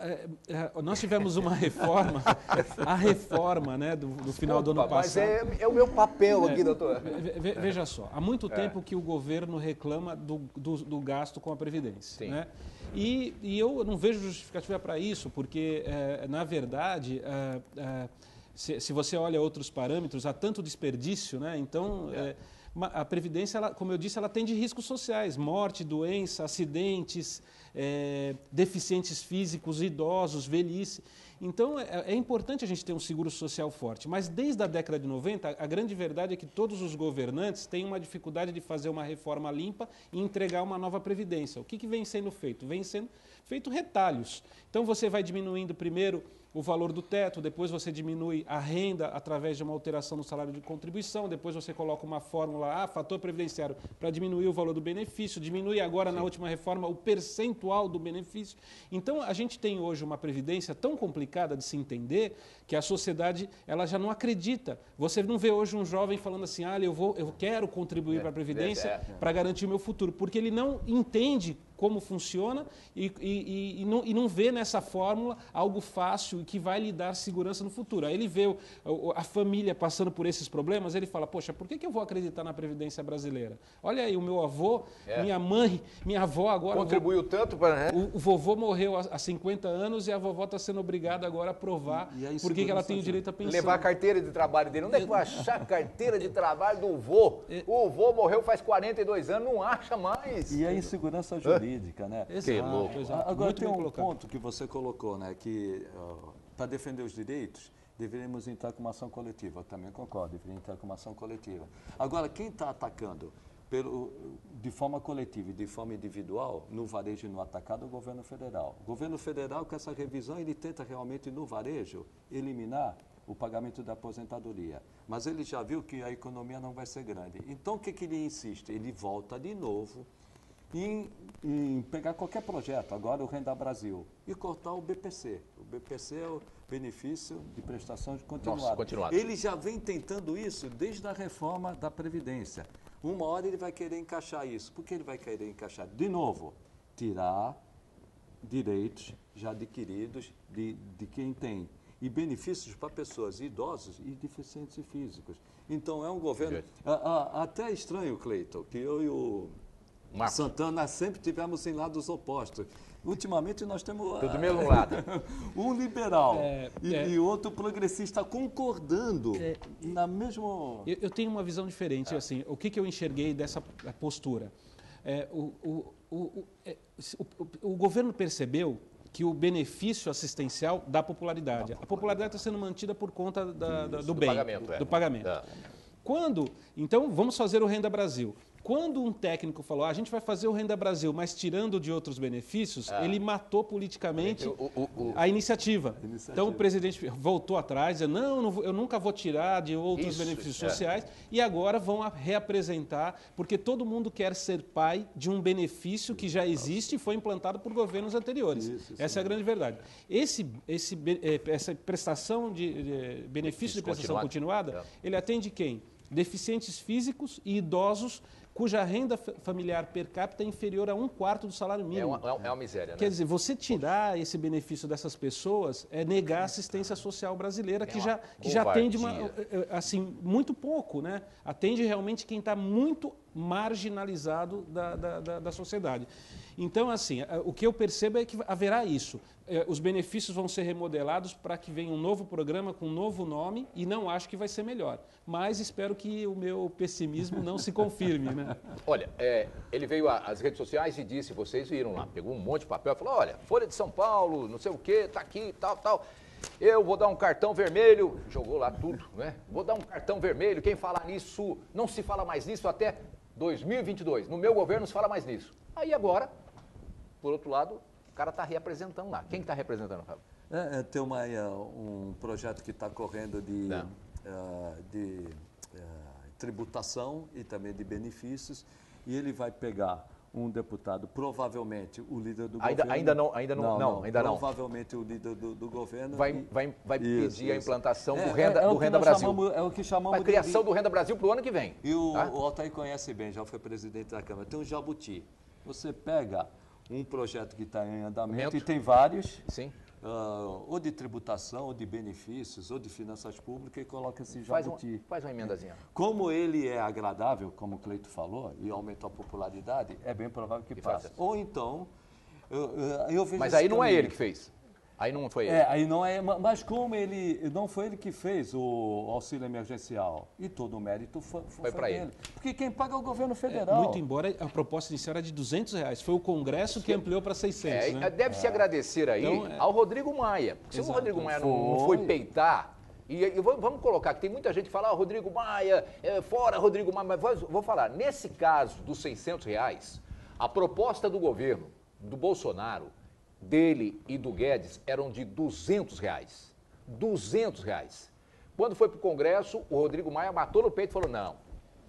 É, é, nós tivemos uma reforma, a reforma né, do, do final Opa, do ano passado. Mas é, é o meu papel aqui, é, doutor. veja só, há muito é. tempo que o governo reclama do, do, do gasto com a Previdência. Né? E, e, eu não vejo justificativa para isso, porque, na verdade, se, se, você olha outros parâmetros, há tanto desperdício, né? então a Previdência, ela, como eu disse, ela tem de riscos sociais, morte, doença, acidentes, é, deficientes físicos, idosos, velhice. Então, é, é, importante a gente ter um seguro social forte. Mas desde a década de 90, a grande verdade é que todos os governantes têm uma dificuldade de fazer uma reforma limpa e entregar uma nova Previdência. O que, que vem sendo feito? Vem sendo feito retalhos. Então, você vai diminuindo primeiro o valor do teto, depois você diminui a renda através de uma alteração no salário de contribuição, depois você coloca uma fórmula, ah, fator previdenciário, para diminuir o valor do benefício, diminui agora Sim. na última reforma o percentual do benefício. Então, a gente tem hoje uma previdência tão complicada de se entender que a sociedade ela já não acredita. Você não vê hoje um jovem falando assim, ah, eu, vou, eu quero contribuir é, para a previdência é, é. para garantir o meu futuro, porque ele não entende como funciona e, e, e, não, e não vê nessa fórmula algo fácil e que vai lhe dar segurança no futuro. Aí ele vê a família passando por esses problemas, ele fala, poxa, por que, que eu vou acreditar na Previdência brasileira? Olha aí, o meu avô, é. minha mãe, minha avó agora... Contribuiu tanto para... Né? O, o, vovô morreu há, 50 anos e a vovó está sendo obrigada agora a provar por que ela tem o direito a pensão. Levar a carteira de trabalho dele. Onde é que vai achar a carteira de trabalho do vô? O vô morreu faz 42 anos, não acha mais. E a insegurança jurídica, né? Exato, que louco. Agora Muito tem um colocado. ponto que você colocou, né? Que uh, para defender os direitos, deveríamos entrar com uma ação coletiva. Eu também concordo, deveria entrar com uma ação coletiva. Agora, quem está atacando pelo, de forma coletiva e de forma individual, no varejo e no atacado, é o governo federal. O governo federal, com essa revisão, ele tenta realmente, no varejo, eliminar o pagamento da aposentadoria. Mas ele já viu que a economia não vai ser grande. Então, o que, que ele insiste? Ele volta de novo em, em, pegar qualquer projeto, agora o Renda Brasil, e cortar o BPC. O BPC é o benefício de prestação de continuado. Nossa, continuado. Ele já vem tentando isso desde a reforma da Previdência. Uma hora ele vai querer encaixar isso. Por que ele vai querer encaixar? De novo, tirar direitos já adquiridos de, de quem tem e benefícios para pessoas idosos e deficientes físicos. Então é um governo. A, a, até é estranho, Cleiton, que eu e o Marcos. Santana sempre tivemos em lados opostos. Ultimamente nós temos. Tudo do mesmo lado. um liberal é, e, é, e, outro progressista concordando é, na mesma. Eu, eu, tenho uma visão diferente. Assim, o que, que eu enxerguei dessa postura? É, o, o, é, o, o, governo percebeu que o benefício assistencial dá popularidade. A popularidade está sendo mantida por conta da, da, do, do, bem, pagamento, é. do pagamento. Quando, então, vamos fazer o Renda Brasil. Quando um técnico falou, ah, a gente vai fazer o Renda Brasil, mas tirando de outros benefícios, é. ele matou politicamente o, o, o, a iniciativa. iniciativa. Então o presidente voltou atrás, dizendo, não, eu nunca vou tirar de outros Isso, benefícios é. sociais, e agora vão reapresentar, porque todo mundo quer ser pai de um benefício que já existe e foi implantado por governos anteriores. Isso, Essa é a grande verdade. Esse, esse, eh, essa prestação de, de benefício de prestação continuada, continuada é. ele atende quem? Deficientes físicos e idosos cuja renda familiar per capita é inferior a um quarto do salário mínimo. É uma, é uma miséria, né? Quer dizer, você tirar esse benefício dessas pessoas é negar a assistência social brasileira, que, é já, que já atende uma, eh, eh, assim, muito pouco, né? Atende realmente quem está muito marginalizado da, da, da, da sociedade. Então, assim, o que eu percebo é que haverá isso. É, os benefícios vão ser remodelados para que venha um novo programa com um novo nome e não acho que vai ser melhor. Mas espero que o meu pessimismo não se confirme. Né? Olha, é, ele veio às redes sociais e disse, vocês viram lá, pegou um monte de papel e falou, olha, Folha de São Paulo, não sei o quê, tá aqui, tal, tal. Eu vou dar um cartão vermelho, jogou lá tudo, né? Vou dar um cartão vermelho, quem falar nisso, não se fala mais nisso até 2022. No meu governo se fala mais nisso. Aí agora, por outro lado, o cara está representando lá. Quem está representando, Fábio? É, é, tem uma, é, um projeto que está correndo de, uh, de uh, tributação e também de benefícios, e ele vai pegar um deputado, provavelmente o líder do ainda, governo. Ainda não, ainda não, não, não, ainda provavelmente não. o líder do, do governo. Vai, vai, vai pedir isso. a implantação é, do Renda, é, é do renda Brasil. Chamamos, é o que chamamos a criação de, do Renda Brasil para o ano que vem. E o, tá? o Altair conhece bem, já foi presidente da Câmara. Tem um jabuti. Você pega um projeto que está em andamento e tem vários. Sim. Uh, ou de tributação, ou de benefícios, ou de finanças públicas e coloca esse jabuti. Faz, um, faz uma emendazinha. Como ele é agradável, como o Cleito falou, e aumentou a popularidade, é bem provável que, que passe. Ou então, eu, eu vejo Mas aí não é ele que fez. Aí não foi ele. É, aí não é. Mas como ele. Não foi ele que fez o auxílio emergencial. E todo o mérito foi, foi, foi para ele. Porque quem paga é o governo federal. É, muito embora a proposta inicial era de 200 reais. Foi o Congresso que ampliou para 600. É, né? Deve-se é. agradecer aí então, é. ao Rodrigo Maia. Porque se o Rodrigo Maia não, não foi peitar. E, e, vamos colocar que tem muita gente que fala, ah, Rodrigo Maia, é, fora Rodrigo Maia, mas vou, vou falar, nesse caso dos 600 reais, a proposta do governo, do Bolsonaro, dele e do Guedes eram de 200 reais. 200 reais. Quando foi para o Congresso, o Rodrigo Maia matou no peito e falou: não,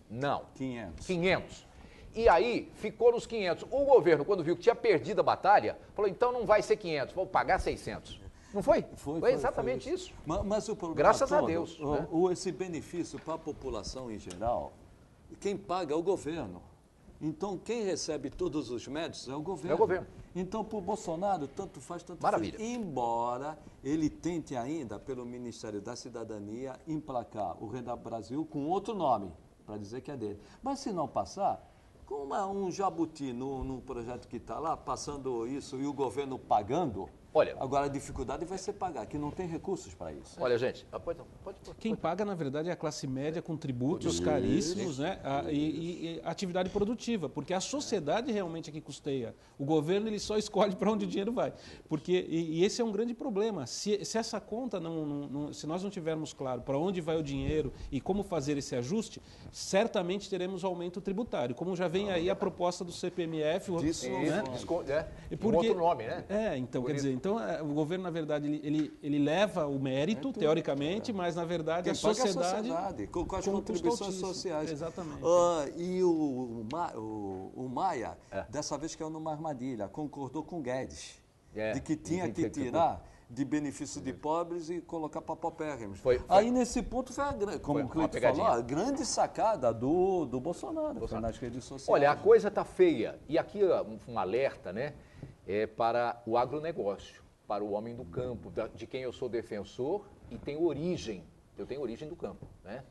não. 500. 500. E aí ficou nos 500. O governo, quando viu que tinha perdido a batalha, falou: então não vai ser 500, vou pagar 600. Não foi? Foi, foi exatamente foi isso. isso. Mas, mas, o problema Graças todo, a Deus. O, né? o, esse benefício para a população em geral, quem paga é o governo. Então, quem recebe todos os médicos é o governo. É o governo. Então, para o Bolsonaro, tanto faz, tanto Maravilha. faz. Embora ele tente ainda, pelo Ministério da Cidadania, emplacar o Renda Brasil com outro nome, para dizer que é dele. Mas se não passar, com uma, um jabuti no, no projeto que está lá, passando isso e o governo pagando, Olha, agora a dificuldade vai ser pagar, que não tem recursos para isso. Olha, gente, ah, pode, pode, pode, Quem paga, na verdade, é a classe média com tributos isso. caríssimos né? A, e, e, atividade produtiva, porque a sociedade realmente é que custeia. O governo ele só escolhe para onde o dinheiro vai. Porque, e, e, esse é um grande problema. Se, se essa conta, não, não, não, se nós não tivermos claro para onde vai o dinheiro e como fazer esse ajuste, certamente teremos aumento tributário. Como já vem aí a proposta do CPMF. Disso, né? é, porque, outro nome, né? É, então, Por quer isso. dizer, então, é, o governo, na verdade, ele, ele, ele leva o mérito, é teoricamente, é. mas, na verdade, a sociedade, a sociedade. Com, com as contribuições sociais. Exatamente. Uh, e o, o, o Maia, é. dessa vez caiu numa armadilha, concordou com Guedes, é. de que tinha que tirar de benefício de pobres e colocar para paupérrimos. Foi, foi, Aí, nesse ponto, foi, a, como foi o Cleiton falou, a grande sacada do, do Bolsonaro, Bolsonaro. nas redes sociais. Olha, a coisa está feia. E aqui um alerta, né? É para o agronegócio para o homem do campo, de quem eu sou defensor e tenho origem. Eu tenho origem do campo, né?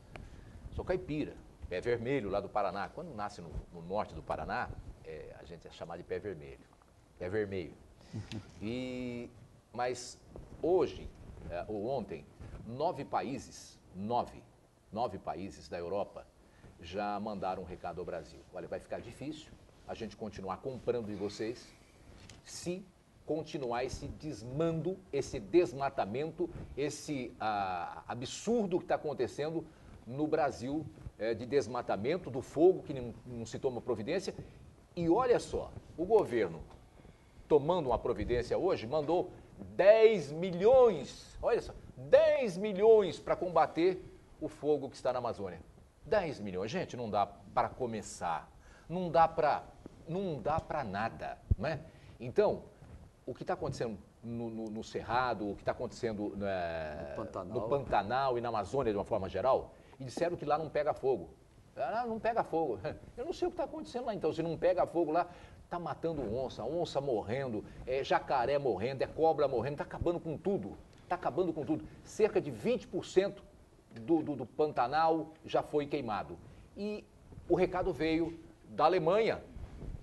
Sou caipira, pé vermelho lá do Paraná. Quando nasce no, no norte do Paraná, é, a gente é chamado de pé vermelho, pé vermelho. E, mas hoje, é, ou ontem, nove países, nove, nove países da Europa já mandaram um recado ao Brasil. Olha, vai ficar difícil a gente continuar comprando de vocês se continuar esse desmando, esse desmatamento, esse ah, absurdo que está acontecendo no Brasil é, de desmatamento, do fogo que não, não se toma providência. E olha só, o governo, tomando uma providência hoje, mandou 10 milhões, olha só, 10 milhões para combater o fogo que está na Amazônia. 10 milhões, gente, não dá para começar, não dá para não dá para nada, não é? Então, o que está acontecendo no, no, no, Cerrado, o que está acontecendo né, no, Pantanal. no, Pantanal. e na Amazônia de uma forma geral, e disseram que lá não pega fogo. Ah, não pega fogo. Eu não sei o que está acontecendo lá então. Se não pega fogo lá, está matando onça, onça morrendo, é jacaré morrendo, é cobra morrendo, está acabando com tudo. Está acabando com tudo. Cerca de 20% do, do, do Pantanal já foi queimado. E o recado veio da Alemanha,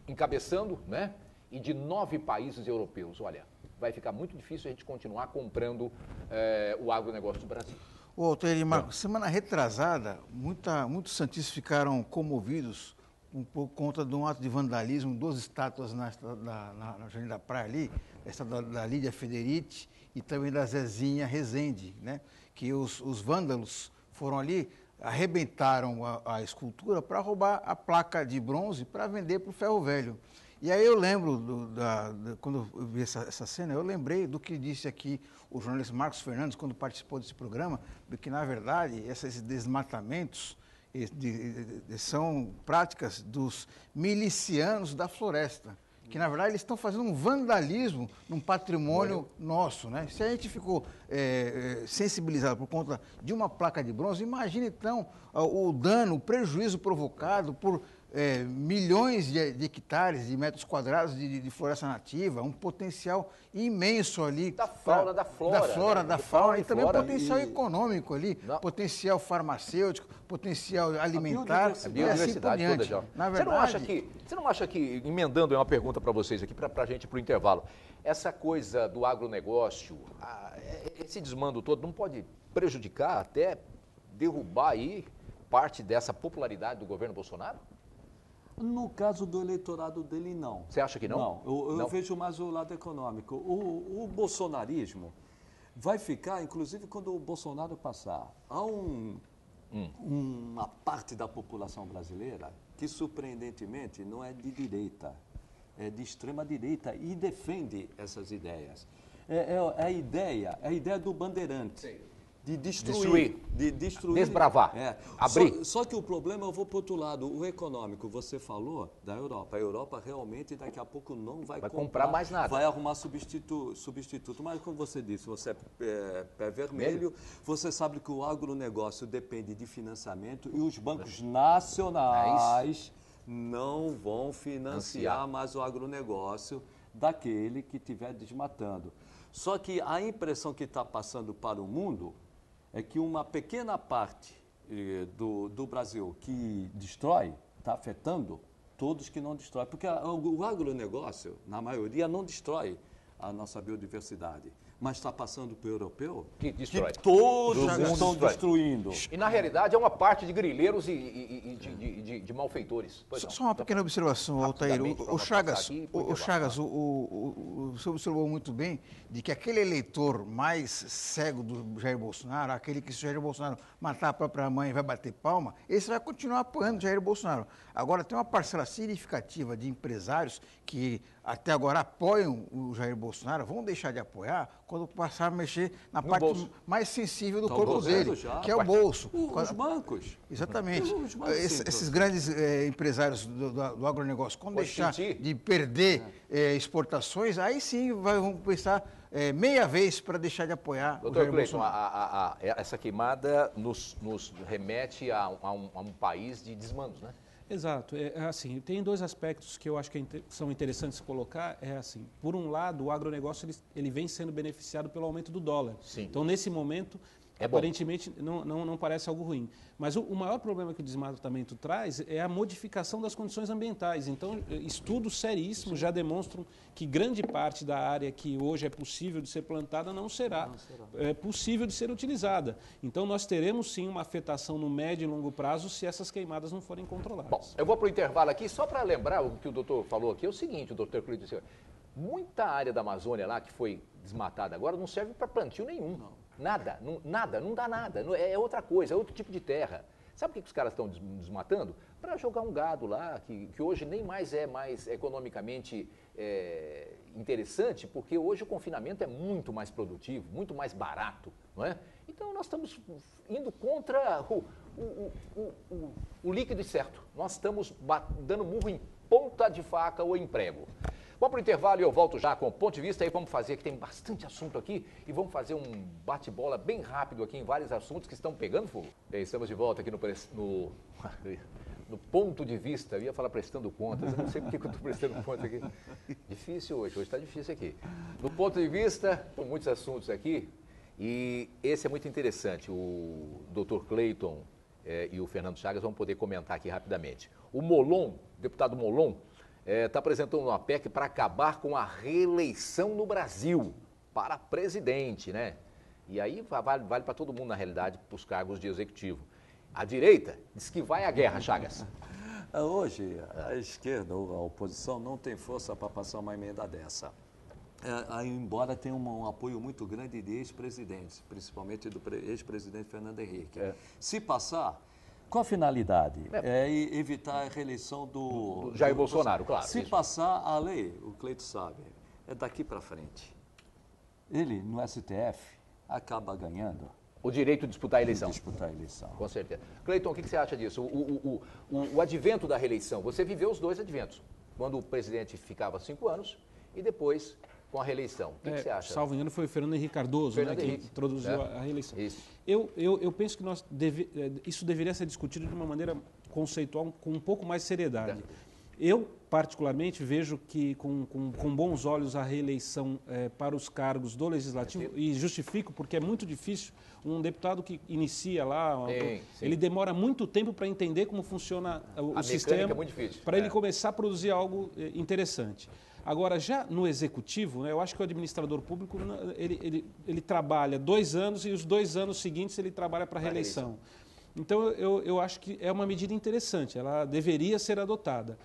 encabeçando, né? E de nove países europeus. Olha, vai ficar muito difícil a gente continuar comprando é, o agronegócio do Brasil. Ô, Altair Marcos, semana retrasada, muita, muitos santistas ficaram comovidos um por conta de um ato de vandalismo, duas estátuas na, na, na, na Jardim da Praia ali, essa da, da Lídia Federici e também da Zezinha Rezende, né? que os, os vândalos foram ali, arrebentaram a, a escultura para roubar a placa de bronze para vender para o ferro velho. E aí eu lembro, do, da, da, quando eu vi essa, essa, cena, eu lembrei do que disse aqui o jornalista Marcos Fernandes, quando participou desse programa, de que, na verdade, esses desmatamentos de, de, de, são práticas dos milicianos da floresta, que, na verdade, eles estão fazendo um vandalismo num patrimônio nosso. Né? Se a gente ficou é, sensibilizado por conta de uma placa de bronze, imagine, então, o dano, o prejuízo provocado por é, milhões de, de, hectares, de metros quadrados de, de, floresta nativa, um potencial imenso ali. Da fauna, da flora. Da flora, né? da fauna, e também flora, potencial e... econômico ali, Não. potencial farmacêutico, potencial alimentar. A biodiversidade, assim toda, já. Na verdade, você, não acha que, você não acha que, emendando uma pergunta para vocês aqui, para a gente para o intervalo, essa coisa do agronegócio, a, esse desmando todo não pode prejudicar, até derrubar aí parte dessa popularidade do governo Bolsonaro? No caso do eleitorado dele, não. Você acha que não? Não, eu, eu não. vejo mais o lado econômico. O, o, bolsonarismo vai ficar, inclusive quando o Bolsonaro passar, há um, hum. uma parte da população brasileira que, surpreendentemente, não é de direita, é de extrema direita e defende essas ideias. É, é, é a ideia, é a ideia do bandeirante. Sim de destruir, destruir, de destruir, desbravar, é. abrir. Só, só, que o problema eu vou para o outro lado, o econômico. Você falou da Europa. A Europa realmente daqui a pouco não vai, vai comprar, comprar, mais nada. Vai arrumar substituto, substituto. Mas como você disse, você é pé, pé vermelho. Você sabe que o agronegócio depende de financiamento e os bancos nacionais não vão financiar mais o agronegócio daquele que estiver desmatando. Só que a impressão que está passando para o mundo é que uma pequena parte eh, do, do Brasil que destrói está afetando todos que não destroem. Porque a, o agronegócio, na maioria, não destrói a nossa biodiversidade mas está passando para o europeu, que, destrói. que todos estão destrói. destruindo. E, na realidade, é uma parte de grileiros e, e, e de, de, de, malfeitores. Só, só, uma pequena observação, Altair. O, o Chagas, aqui, o, o, Chagas o, o, o, senhor observou muito bem de que aquele eleitor mais cego do Jair Bolsonaro, aquele que se o Jair Bolsonaro matar a própria mãe vai bater palma, esse vai continuar apoiando Jair Bolsonaro. Agora, tem uma parcela significativa de empresários que até agora apoiam o Jair Bolsonaro, vão deixar de apoiar quando passar a mexer na no parte bolso. mais sensível do tá corpo dele, já, que é o bolso. os bancos. Exatamente. Os bancos, sim, esses grandes é, empresários do, do, do, agronegócio, quando Pode deixar sentir. de perder é. É, exportações, aí sim vão pensar é, meia vez para deixar de apoiar Doutor o Jair Cleiton. A, a, a, essa queimada nos, nos remete um, a um país de desmandos, né? Exato. É, é, assim, tem dois aspectos que eu acho que é são interessantes colocar. É assim, por um lado, o agronegócio ele, ele vem sendo beneficiado pelo aumento do dólar. Sim. Então, nesse momento, é Aparentemente não, não, não, parece algo ruim. Mas o, o, maior problema que o desmatamento traz é a modificação das condições ambientais. Então, estudos seríssimos já demonstram que grande parte da área que hoje é possível de ser plantada não será, não será. É, possível de ser utilizada. Então, nós teremos sim uma afetação no médio e longo prazo se essas queimadas não forem controladas. Bom, eu vou para o intervalo aqui só para lembrar o que o doutor falou aqui. É o seguinte, o doutor Cleiton, muita área da Amazônia lá que foi desmatada agora não serve para plantio nenhum. Não. Nada, não, nada, não dá nada. É outra coisa, é outro tipo de terra. Sabe por que os caras estão desmatando? Para jogar um gado lá, que, que hoje nem mais é mais economicamente é, interessante, porque hoje o confinamento é muito mais produtivo, muito mais barato, não é? Então nós estamos indo contra o, o, o, o, o líquido certo. Nós estamos dando murro em ponta de faca ou emprego. Vamos para o intervalo e eu volto já com o ponto de vista. Aí vamos fazer, que tem bastante assunto aqui, e vamos fazer um bate-bola bem rápido aqui em vários assuntos que estão pegando fogo. Estamos de volta aqui no, no, no ponto de vista. Eu ia falar prestando contas, eu não sei porque que eu estou prestando contas aqui. Difícil hoje, hoje está difícil aqui. No ponto de vista, com muitos assuntos aqui, e esse é muito interessante. O doutor Clayton eh, e o Fernando Chagas vão poder comentar aqui rapidamente. O Molon, deputado Molon, está é, tá apresentando uma PEC para acabar com a reeleição no Brasil para presidente, né? E aí vale, vale para todo mundo, na realidade, para os cargos de executivo. A direita diz que vai à guerra, Chagas. É, hoje, a esquerda, a oposição, não tem força para passar uma emenda dessa. É, embora tenha um, um, apoio muito grande de ex-presidentes, principalmente do ex-presidente Fernando Henrique. É. Se passar, qual a finalidade? É, é evitar a reeleição do, do Jair do, Bolsonaro, claro. Se passar a lei, o Cleito sabe, é daqui para frente. Ele, no STF, acaba ganhando. O direito de disputar a eleição. De disputar a eleição. Com certeza. Cleiton, o que você acha disso? O, o, o, o, advento da reeleição. Você viveu os dois adventos. Quando o presidente ficava cinco anos e depois com a reeleição. O que, é, que você acha? Salvo engano, foi o Fernando Henrique Cardoso né, Fernando né, Henrique. que introduziu é. a reeleição. Isso. Eu, eu, eu penso que nós deve, é, isso deveria ser discutido de uma maneira conceitual, com um pouco mais de seriedade. Eu, particularmente, vejo que com, com, com bons olhos a reeleição é, para os cargos do Legislativo, e justifico porque é muito difícil um deputado que inicia lá, sim, sim. ele demora muito tempo para entender como funciona o, a sistema, é para ele começar a produzir algo é, interessante. Agora, já no executivo, né, eu acho que o administrador público ele, ele, ele trabalha dois anos e os dois anos seguintes ele trabalha para a reeleição. Então, eu, eu acho que é uma medida interessante, ela deveria ser adotada.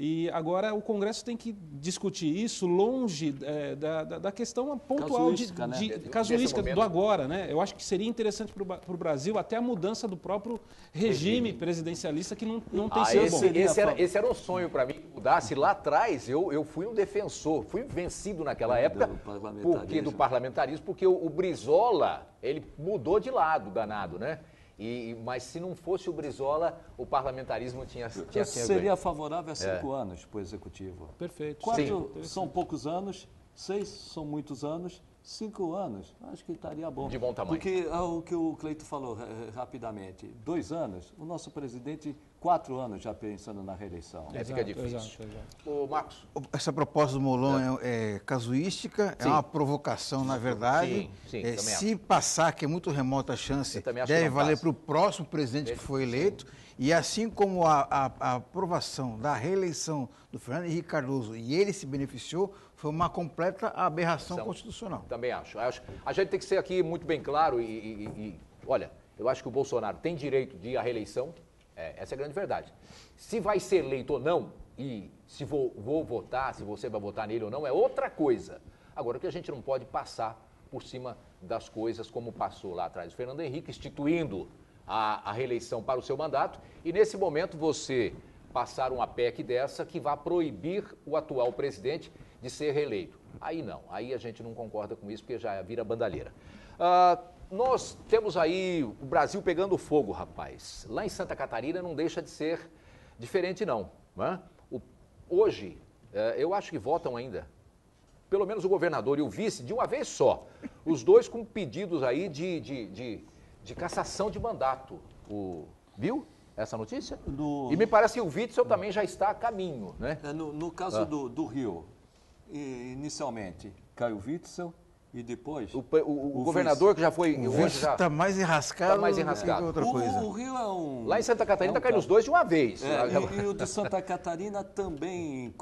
E agora o Congresso tem que discutir isso longe é, da, da, questão pontual casuística, de, de, né? casuística do agora. Né? Eu acho que seria interessante para o Brasil até a mudança do próprio regime, regime. presidencialista que não, não tem ah, sido esse, bom. Esse era, esse era um sonho para mim que mudasse. Lá atrás eu, eu fui um defensor, fui vencido naquela época do porque, do parlamentarismo, porque o, o Brizola ele mudou de lado, danado, né? E, mas se não fosse o Brizola, o parlamentarismo tinha, tinha Seria favorável a cinco é. anos para o executivo. Perfeito. Quatro Sim. são poucos anos, seis são muitos anos. Cinco anos, acho que estaria bom. De bom tamanho. Porque é o que o Cleito falou é, rapidamente, dois anos, o nosso presidente, quatro anos já pensando na reeleição. É, fica difícil. Exato, exato. Ô, Marcos. Essa proposta do Molon é, é, casuística, sim. é uma provocação, na verdade. Sim, sim, é, se acho. passar, que é muito remota a chance, deve valer para o próximo presidente que foi eleito. E assim como a, a, a, aprovação da reeleição do Fernando Henrique Cardoso e ele se beneficiou, foi uma completa aberração São, constitucional. Também acho. acho. A gente tem que ser aqui muito bem claro e, e, e olha, eu acho que o Bolsonaro tem direito de ir à reeleição, é, essa é a grande verdade. Se vai ser eleito ou não, e se vou, vou votar, se você vai votar nele ou não, é outra coisa. Agora, o que a gente não pode passar por cima das coisas como passou lá atrás o Fernando Henrique, instituindo a, a reeleição para o seu mandato, e nesse momento você passar uma PEC dessa que vai proibir o atual presidente de ser reeleito. Aí não, aí a gente não concorda com isso, porque já vira bandalheira. Uh, nós temos aí o Brasil pegando fogo, rapaz. Lá em Santa Catarina não deixa de ser diferente, não. não é? o, hoje, uh, eu acho que votam ainda, pelo menos o governador e o vice, de uma vez só. Os dois com pedidos aí de, de, de, de cassação de mandato. O, viu? essa notícia? E me parece que o Witzel também já está a caminho, né? É, no, no caso ah. do, do Rio, inicialmente Caio Witzel e depois. O, o, o governador que já foi. O já está mais enrascado. Tá mais enrascado. outra coisa. O, Rio é um. Lá em Santa Catarina é um cai nos dois de uma vez. É, e, e, o de Santa Catarina também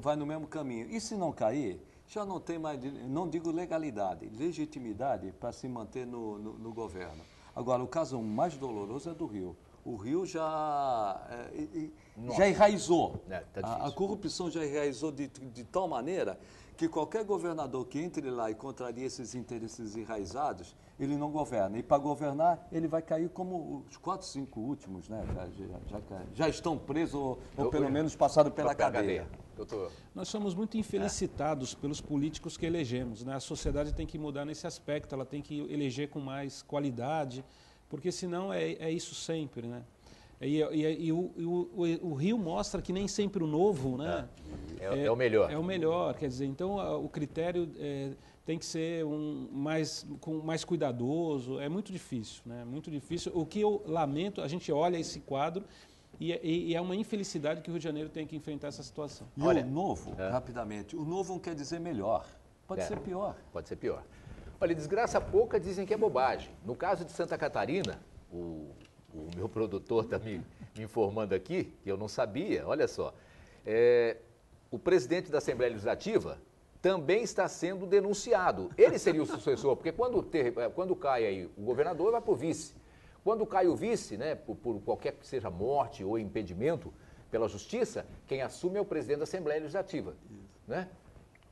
vai no mesmo caminho. E se não cair, já não tem mais, não digo legalidade, legitimidade para se manter no, no, no governo. Agora, o caso mais doloroso é do Rio o Rio já, é, já enraizou. É, tá a, a, corrupção já enraizou de, de tal maneira que qualquer governador que entre lá e contraria esses interesses enraizados, ele não governa. E para governar, ele vai cair como os quatro, cinco últimos, né? Já, já, já, já estão presos ou, ou pelo menos passaram pela cadeia. Doutor. Nós somos muito infelicitados é. pelos políticos que elegemos. Né? A sociedade tem que mudar nesse aspecto, ela tem que eleger com mais qualidade porque senão é, é isso sempre, né? E, e, e, o, o, o, Rio mostra que nem sempre o novo né, é, é, é o melhor. É o melhor, quer dizer, então o critério é, tem que ser um mais, com, mais cuidadoso, é muito difícil, né, muito difícil. O que eu lamento, a gente olha esse quadro e, e é uma infelicidade que o Rio de Janeiro tem que enfrentar essa situação. E olha, o novo, é. rapidamente, o novo não quer dizer melhor, pode é, ser pior. Pode ser pior. Olha, desgraça pouca dizem que é bobagem. No caso de Santa Catarina, o, o meu produtor está me, me, informando aqui, que eu não sabia, olha só. É, o presidente da Assembleia Legislativa também está sendo denunciado. Ele seria o sucessor, porque quando, ter, é, quando cai aí o governador, vai para o vice. Quando cai o vice, né, por, por qualquer que seja morte ou impedimento pela justiça, quem assume é o presidente da Assembleia Legislativa. Né?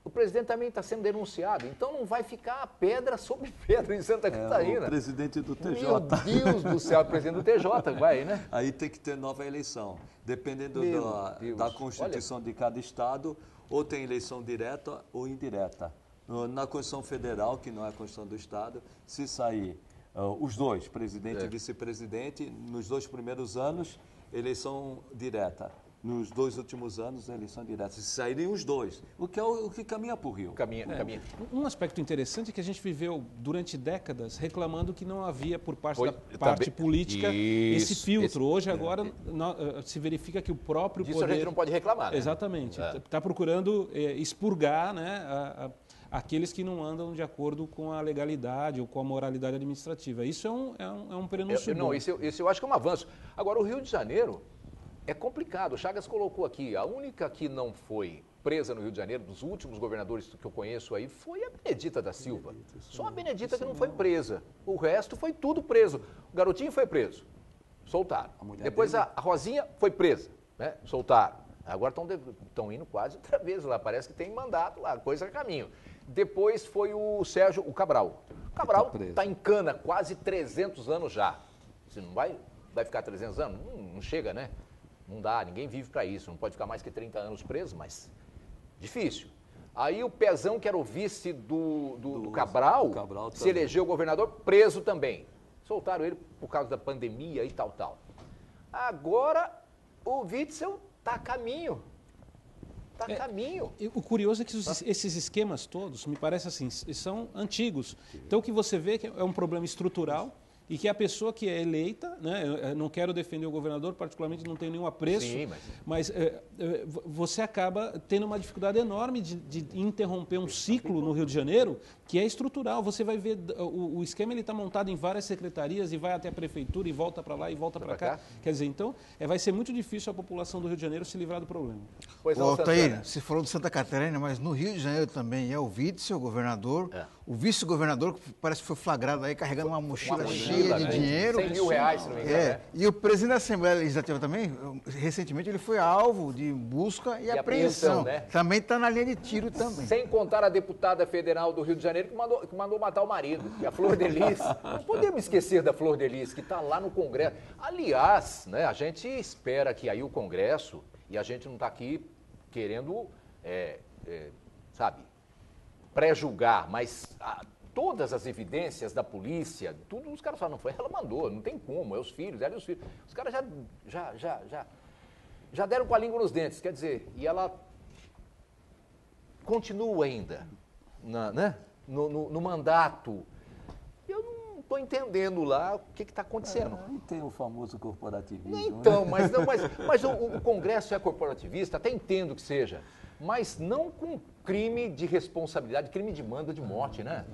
O presidente também está sendo denunciado, então não vai ficar pedra sobre pedra em Santa Catarina. É, o presidente do TJ. Meu Deus do céu, o presidente do TJ, vai, né? Aí tem que ter nova eleição. Dependendo da, da, Constituição Olha. de cada estado, ou tem eleição direta ou indireta. Na Constituição Federal, que não é a Constituição do Estado, se sair uh, os dois, presidente é. e vice-presidente, nos dois primeiros anos, eleição direta nos dois últimos anos a eleição direta. Se saírem os dois, o que, é o, o que caminha para o Rio. Caminha, é, caminha. Um aspecto interessante é que a gente viveu durante décadas reclamando que não havia por parte Foi, da parte também, política isso, esse filtro. Esse, Hoje, agora, é, não, eh, se verifica que o próprio Disso poder... a gente não pode reclamar, né? Exatamente. Está é. Procurando é, expurgar né, a, a, aqueles que não andam de acordo com a legalidade ou com a moralidade administrativa. Isso é um, é um, é um prenúncio eu, Não, isso, isso eu acho que é um avanço. Agora, o Rio de Janeiro é complicado. O Chagas colocou aqui, a única que não foi presa no Rio de Janeiro, dos últimos governadores que eu conheço aí, foi a Benedita da Silva. Só a Benedita que não foi presa. O resto foi tudo preso. O garotinho foi preso, soltaram. Depois a, a Rosinha foi presa, né? soltaram. Agora estão indo quase outra vez lá, parece que tem mandato lá, coisa a caminho. Depois foi o Sérgio, o Cabral. O Cabral está tá em cana quase 300 anos já. Você não vai, vai ficar 300 anos? Não, não chega, né? Não dá, ninguém vive para isso, não pode ficar mais que 30 anos preso, mas difícil. Aí o Pezão, que era o vice do, do, do Cabral, Cabral se elegeu governador, preso também. Soltaram ele por causa da pandemia e tal, tal. Agora o Witzel está a caminho. Está a é, caminho. O curioso é que esses esquemas todos, me parece assim, são antigos. Então o que você vê é, é um problema estrutural e que a pessoa que é eleita, né, eu não quero defender o governador, particularmente não tenho nenhum apreço, Sim, mas, mas é, é, você acaba tendo uma dificuldade enorme de, de, interromper um ciclo no Rio de Janeiro que é estrutural. Você vai ver, o, o esquema está montado em várias secretarias e vai até a prefeitura e volta para lá e volta para cá. cá. Quer dizer, então, é, vai ser muito difícil a população do Rio de Janeiro se livrar do problema. Pois não, Ô, Altair, você falou de Santa Catarina, mas no Rio de Janeiro também é o vice, o governador, é. o vice-governador que parece que foi flagrado aí carregando uma mochila, uma cheia de dinheiro. 100 mil reais, se não me engano. É. Né? E o presidente da Assembleia Legislativa também, recentemente, ele foi alvo de busca e, e apreensão. apreensão né? Também está na linha de tiro também. Sem contar a deputada federal do Rio de Janeiro que mandou, que mandou matar o marido, e a Flor de Lis. Não podemos esquecer da Flor de Lis, que está lá no Congresso. Aliás, né, a gente espera que aí o Congresso, e a gente não está aqui querendo, é, é, sabe, pré-julgar, mas a, todas as evidências da polícia, tudo, os caras falam, não foi ela mandou, não tem como, é os filhos, ela e os filhos. Os caras já, já, já, já, já deram com a língua nos dentes, quer dizer, e ela continua ainda, na, né? no, no, no mandato. Eu não estou entendendo lá o que está acontecendo. É, tem o famoso corporativismo. Então, né? mas, não, mas, mas o, o, Congresso é corporativista, até entendo que seja, mas não com crime de responsabilidade, crime de manda de morte, né?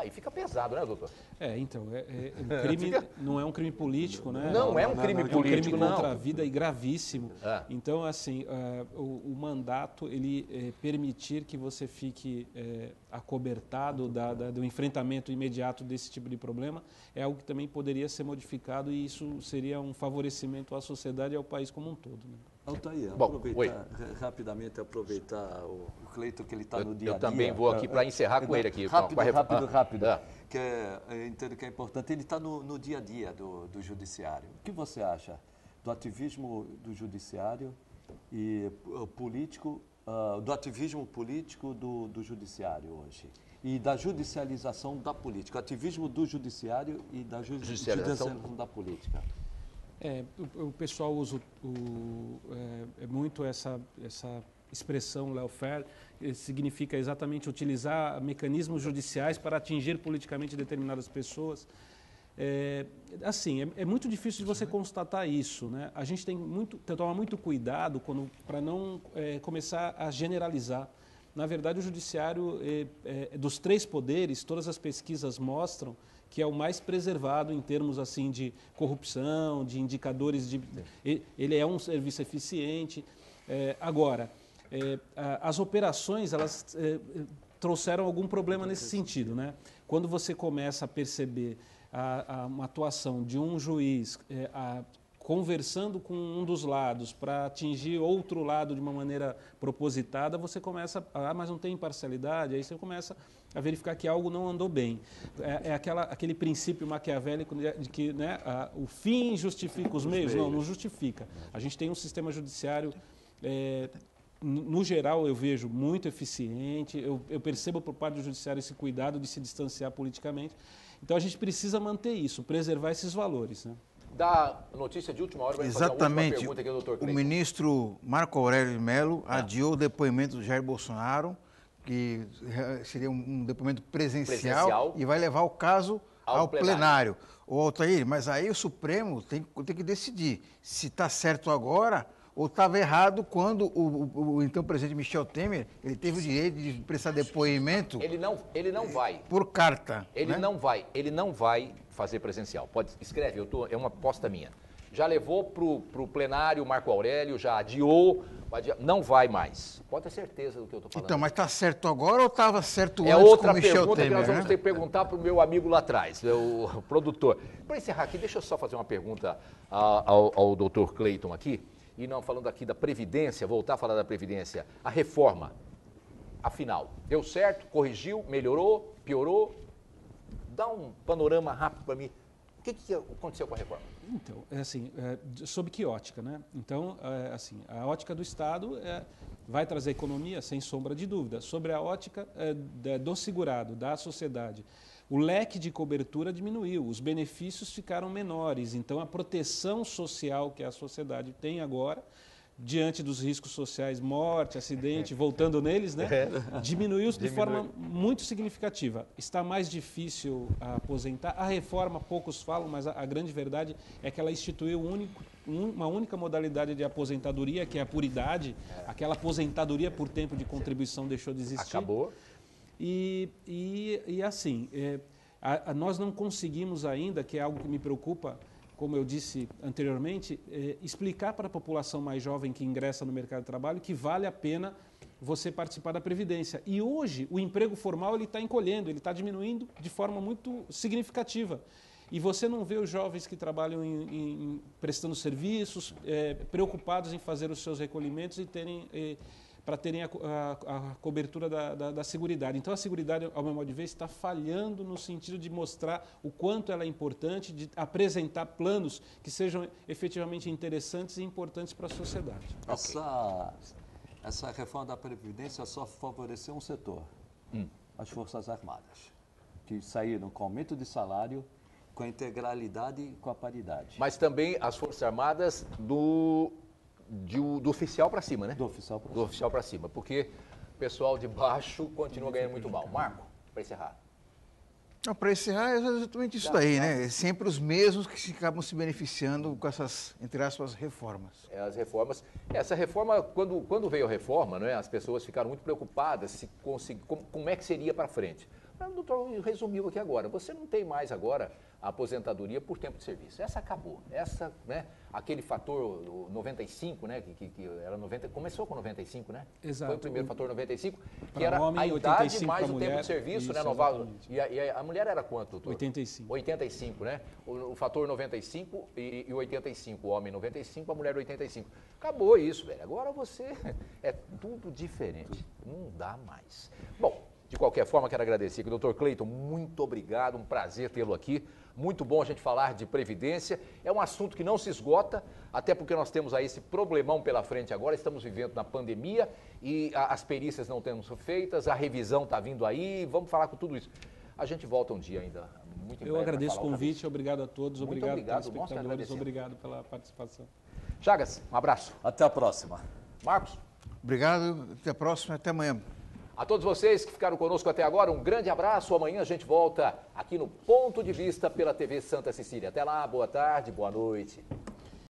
Aí fica pesado, né, doutor? É, então, é, é, o crime fica... não é um crime político, né? Não, não é um crime não, político, É um crime contra a vida e gravíssimo. É. Então, assim, uh, o, o, mandato, ele é, permitir que você fique é, acobertado da, da, do enfrentamento imediato desse tipo de problema é algo que também poderia ser modificado e isso seria um favorecimento à sociedade e ao país como um todo. Né? Altair, Bom, aproveitar, rapidamente aproveitar o, Cleito que ele está no dia a dia. Eu também vou aqui para encerrar com ele aqui. Rápido, com a, rápido, rápido. Ah, que é, eu entendo que é importante. Ele está no, no, dia a dia do, do judiciário. O que você acha do ativismo do judiciário e uh, político, uh, do ativismo político do, do judiciário hoje? e da judicialização da política, ativismo do judiciário e da judicialização da política. É, o, o, pessoal usa o, é, é, muito essa, essa expressão lawfare, significa exatamente utilizar mecanismos judiciais para atingir politicamente determinadas pessoas. É, assim, é, é, muito difícil de você constatar isso. Né? A gente tem, muito, tem que tomar muito cuidado para não é, começar a generalizar. Na verdade, o judiciário, é, é, dos três poderes, todas as pesquisas mostram que é o mais preservado em termos assim de corrupção, de indicadores de ele é um serviço eficiente. É, agora, é, as operações elas é, trouxeram algum problema nesse sentido, né? Quando você começa a perceber a, a, uma atuação de um juiz é, a, conversando com um dos lados para atingir outro lado de uma maneira propositada, você começa, ah, mas não tem imparcialidade, aí você começa a verificar que algo não andou bem. É, é aquela, aquele princípio maquiavélico de que né, a, o fim justifica os meios? Não, não justifica. A gente tem um sistema judiciário é, no geral, eu vejo muito eficiente, eu, eu, percebo por parte do judiciário esse cuidado de se distanciar politicamente. Então, a gente precisa manter isso, preservar esses valores. Né? Da notícia de última hora. Exatamente. Aqui, o ministro Marco Aurélio de Mello ah. adiou o depoimento do Jair Bolsonaro, que seria um depoimento presencial, presencial. e vai levar o caso ao, ao plenário. Ô, Altair, mas aí o Supremo tem, tem que decidir se está certo agora ou estava errado quando o, o, o, então presidente Michel Temer ele teve o direito de prestar depoimento. Ele não, ele não vai. Por carta. Ele né? não vai. Ele não vai fazer presencial. Pode, escreve, eu tô, é uma aposta minha. Já levou para o plenário Marco Aurélio, já adiou, não vai mais. Pode ter certeza do que eu estou falando. Então, mas está certo agora ou estava certo é antes outra com o Michel pergunta Temer, que nós vamos né? ter que perguntar para o meu amigo lá atrás, o, produtor. Para encerrar aqui, deixa eu só fazer uma pergunta ao, ao doutor Cleiton aqui. E não falando aqui da Previdência, voltar a falar da Previdência. A reforma, afinal, deu certo? Corrigiu? Melhorou? Piorou? Dá um panorama rápido para mim o que, que aconteceu com a reforma? Então, é assim, é, sob que ótica, né? Então, é, assim, a ótica do Estado é, vai trazer economia, sem sombra de dúvida. Sobre a ótica é, do segurado, da sociedade, o leque de cobertura diminuiu, os benefícios ficaram menores. Então, a proteção social que a sociedade tem agora diante dos riscos sociais, morte, acidente, voltando neles, né? É. Diminuiu de forma muito significativa. Está mais difícil aposentar. A reforma, poucos falam, mas a, a grande verdade é que ela instituiu um único, um, uma única modalidade de aposentadoria, que é a puridade. É. Aquela aposentadoria por tempo de contribuição deixou de existir. Acabou. E, e, e assim, é, a, a, nós não conseguimos ainda, que é algo que me preocupa, como eu disse anteriormente, é, explicar para a população mais jovem que ingressa no mercado de trabalho que vale a pena você participar da Previdência. E hoje o emprego formal ele está encolhendo, ele está diminuindo de forma muito significativa. E você não vê os jovens que trabalham em, em, prestando serviços, é, preocupados em fazer os seus recolhimentos e terem é, para terem a, a, a cobertura da, da, da Seguridade. Então, a Seguridade, ao meu modo de ver, está falhando no sentido de mostrar o quanto ela é importante, de apresentar planos que sejam efetivamente interessantes e importantes para a sociedade. Essa, essa reforma da Previdência só favoreceu um setor, hum. as Forças Armadas, que saíram com aumento de salário, com a integralidade e com a paridade. Mas também as Forças Armadas do de, do oficial para cima, né? Do oficial para cima. Do oficial para cima, porque o pessoal de baixo continua ganhando muito mal. Marco, para encerrar. Para encerrar, é exatamente isso daí, né? É sempre os mesmos que acabam se beneficiando com essas, entre aspas, reformas. É, as reformas. Essa reforma, quando, quando veio a reforma, né, as pessoas ficaram muito preocupadas se consegui, como, como é que seria para frente. O doutor resumiu aqui agora. Você não tem mais agora a aposentadoria por tempo de serviço. Essa acabou. Essa, né, aquele fator 95, né, que, que, era 90, começou com 95, né? Exato. Foi o primeiro fator 95, que era homem, a idade mais o mulher, tempo de serviço, né, isso, né, novado. E a, e a, mulher era quanto, doutor? 85. 85, né? O, o fator 95 e, e 85, o homem 95, a mulher 85. Acabou isso, velho. Agora você é tudo diferente. Não dá mais. Bom, de qualquer forma, quero agradecer aqui, doutor Cleiton, muito obrigado, um prazer tê-lo aqui. Muito bom a gente falar de previdência. É um assunto que não se esgota, até porque nós temos aí esse problemão pela frente agora. Estamos vivendo na pandemia e as perícias não tendo feitas, a revisão está vindo aí. Vamos falar com tudo isso. A gente volta um dia ainda. Muito Eu agradeço o convite, obrigado a todos, muito obrigado, obrigado espectadores, obrigado pela participação. Chagas, um abraço. Até a próxima. Marcos. Obrigado, até a próxima, até amanhã. A todos vocês que ficaram conosco até agora, um grande abraço. Amanhã a gente volta aqui no Ponto de Vista pela TV Santa Cecília. Até lá, boa tarde, boa noite.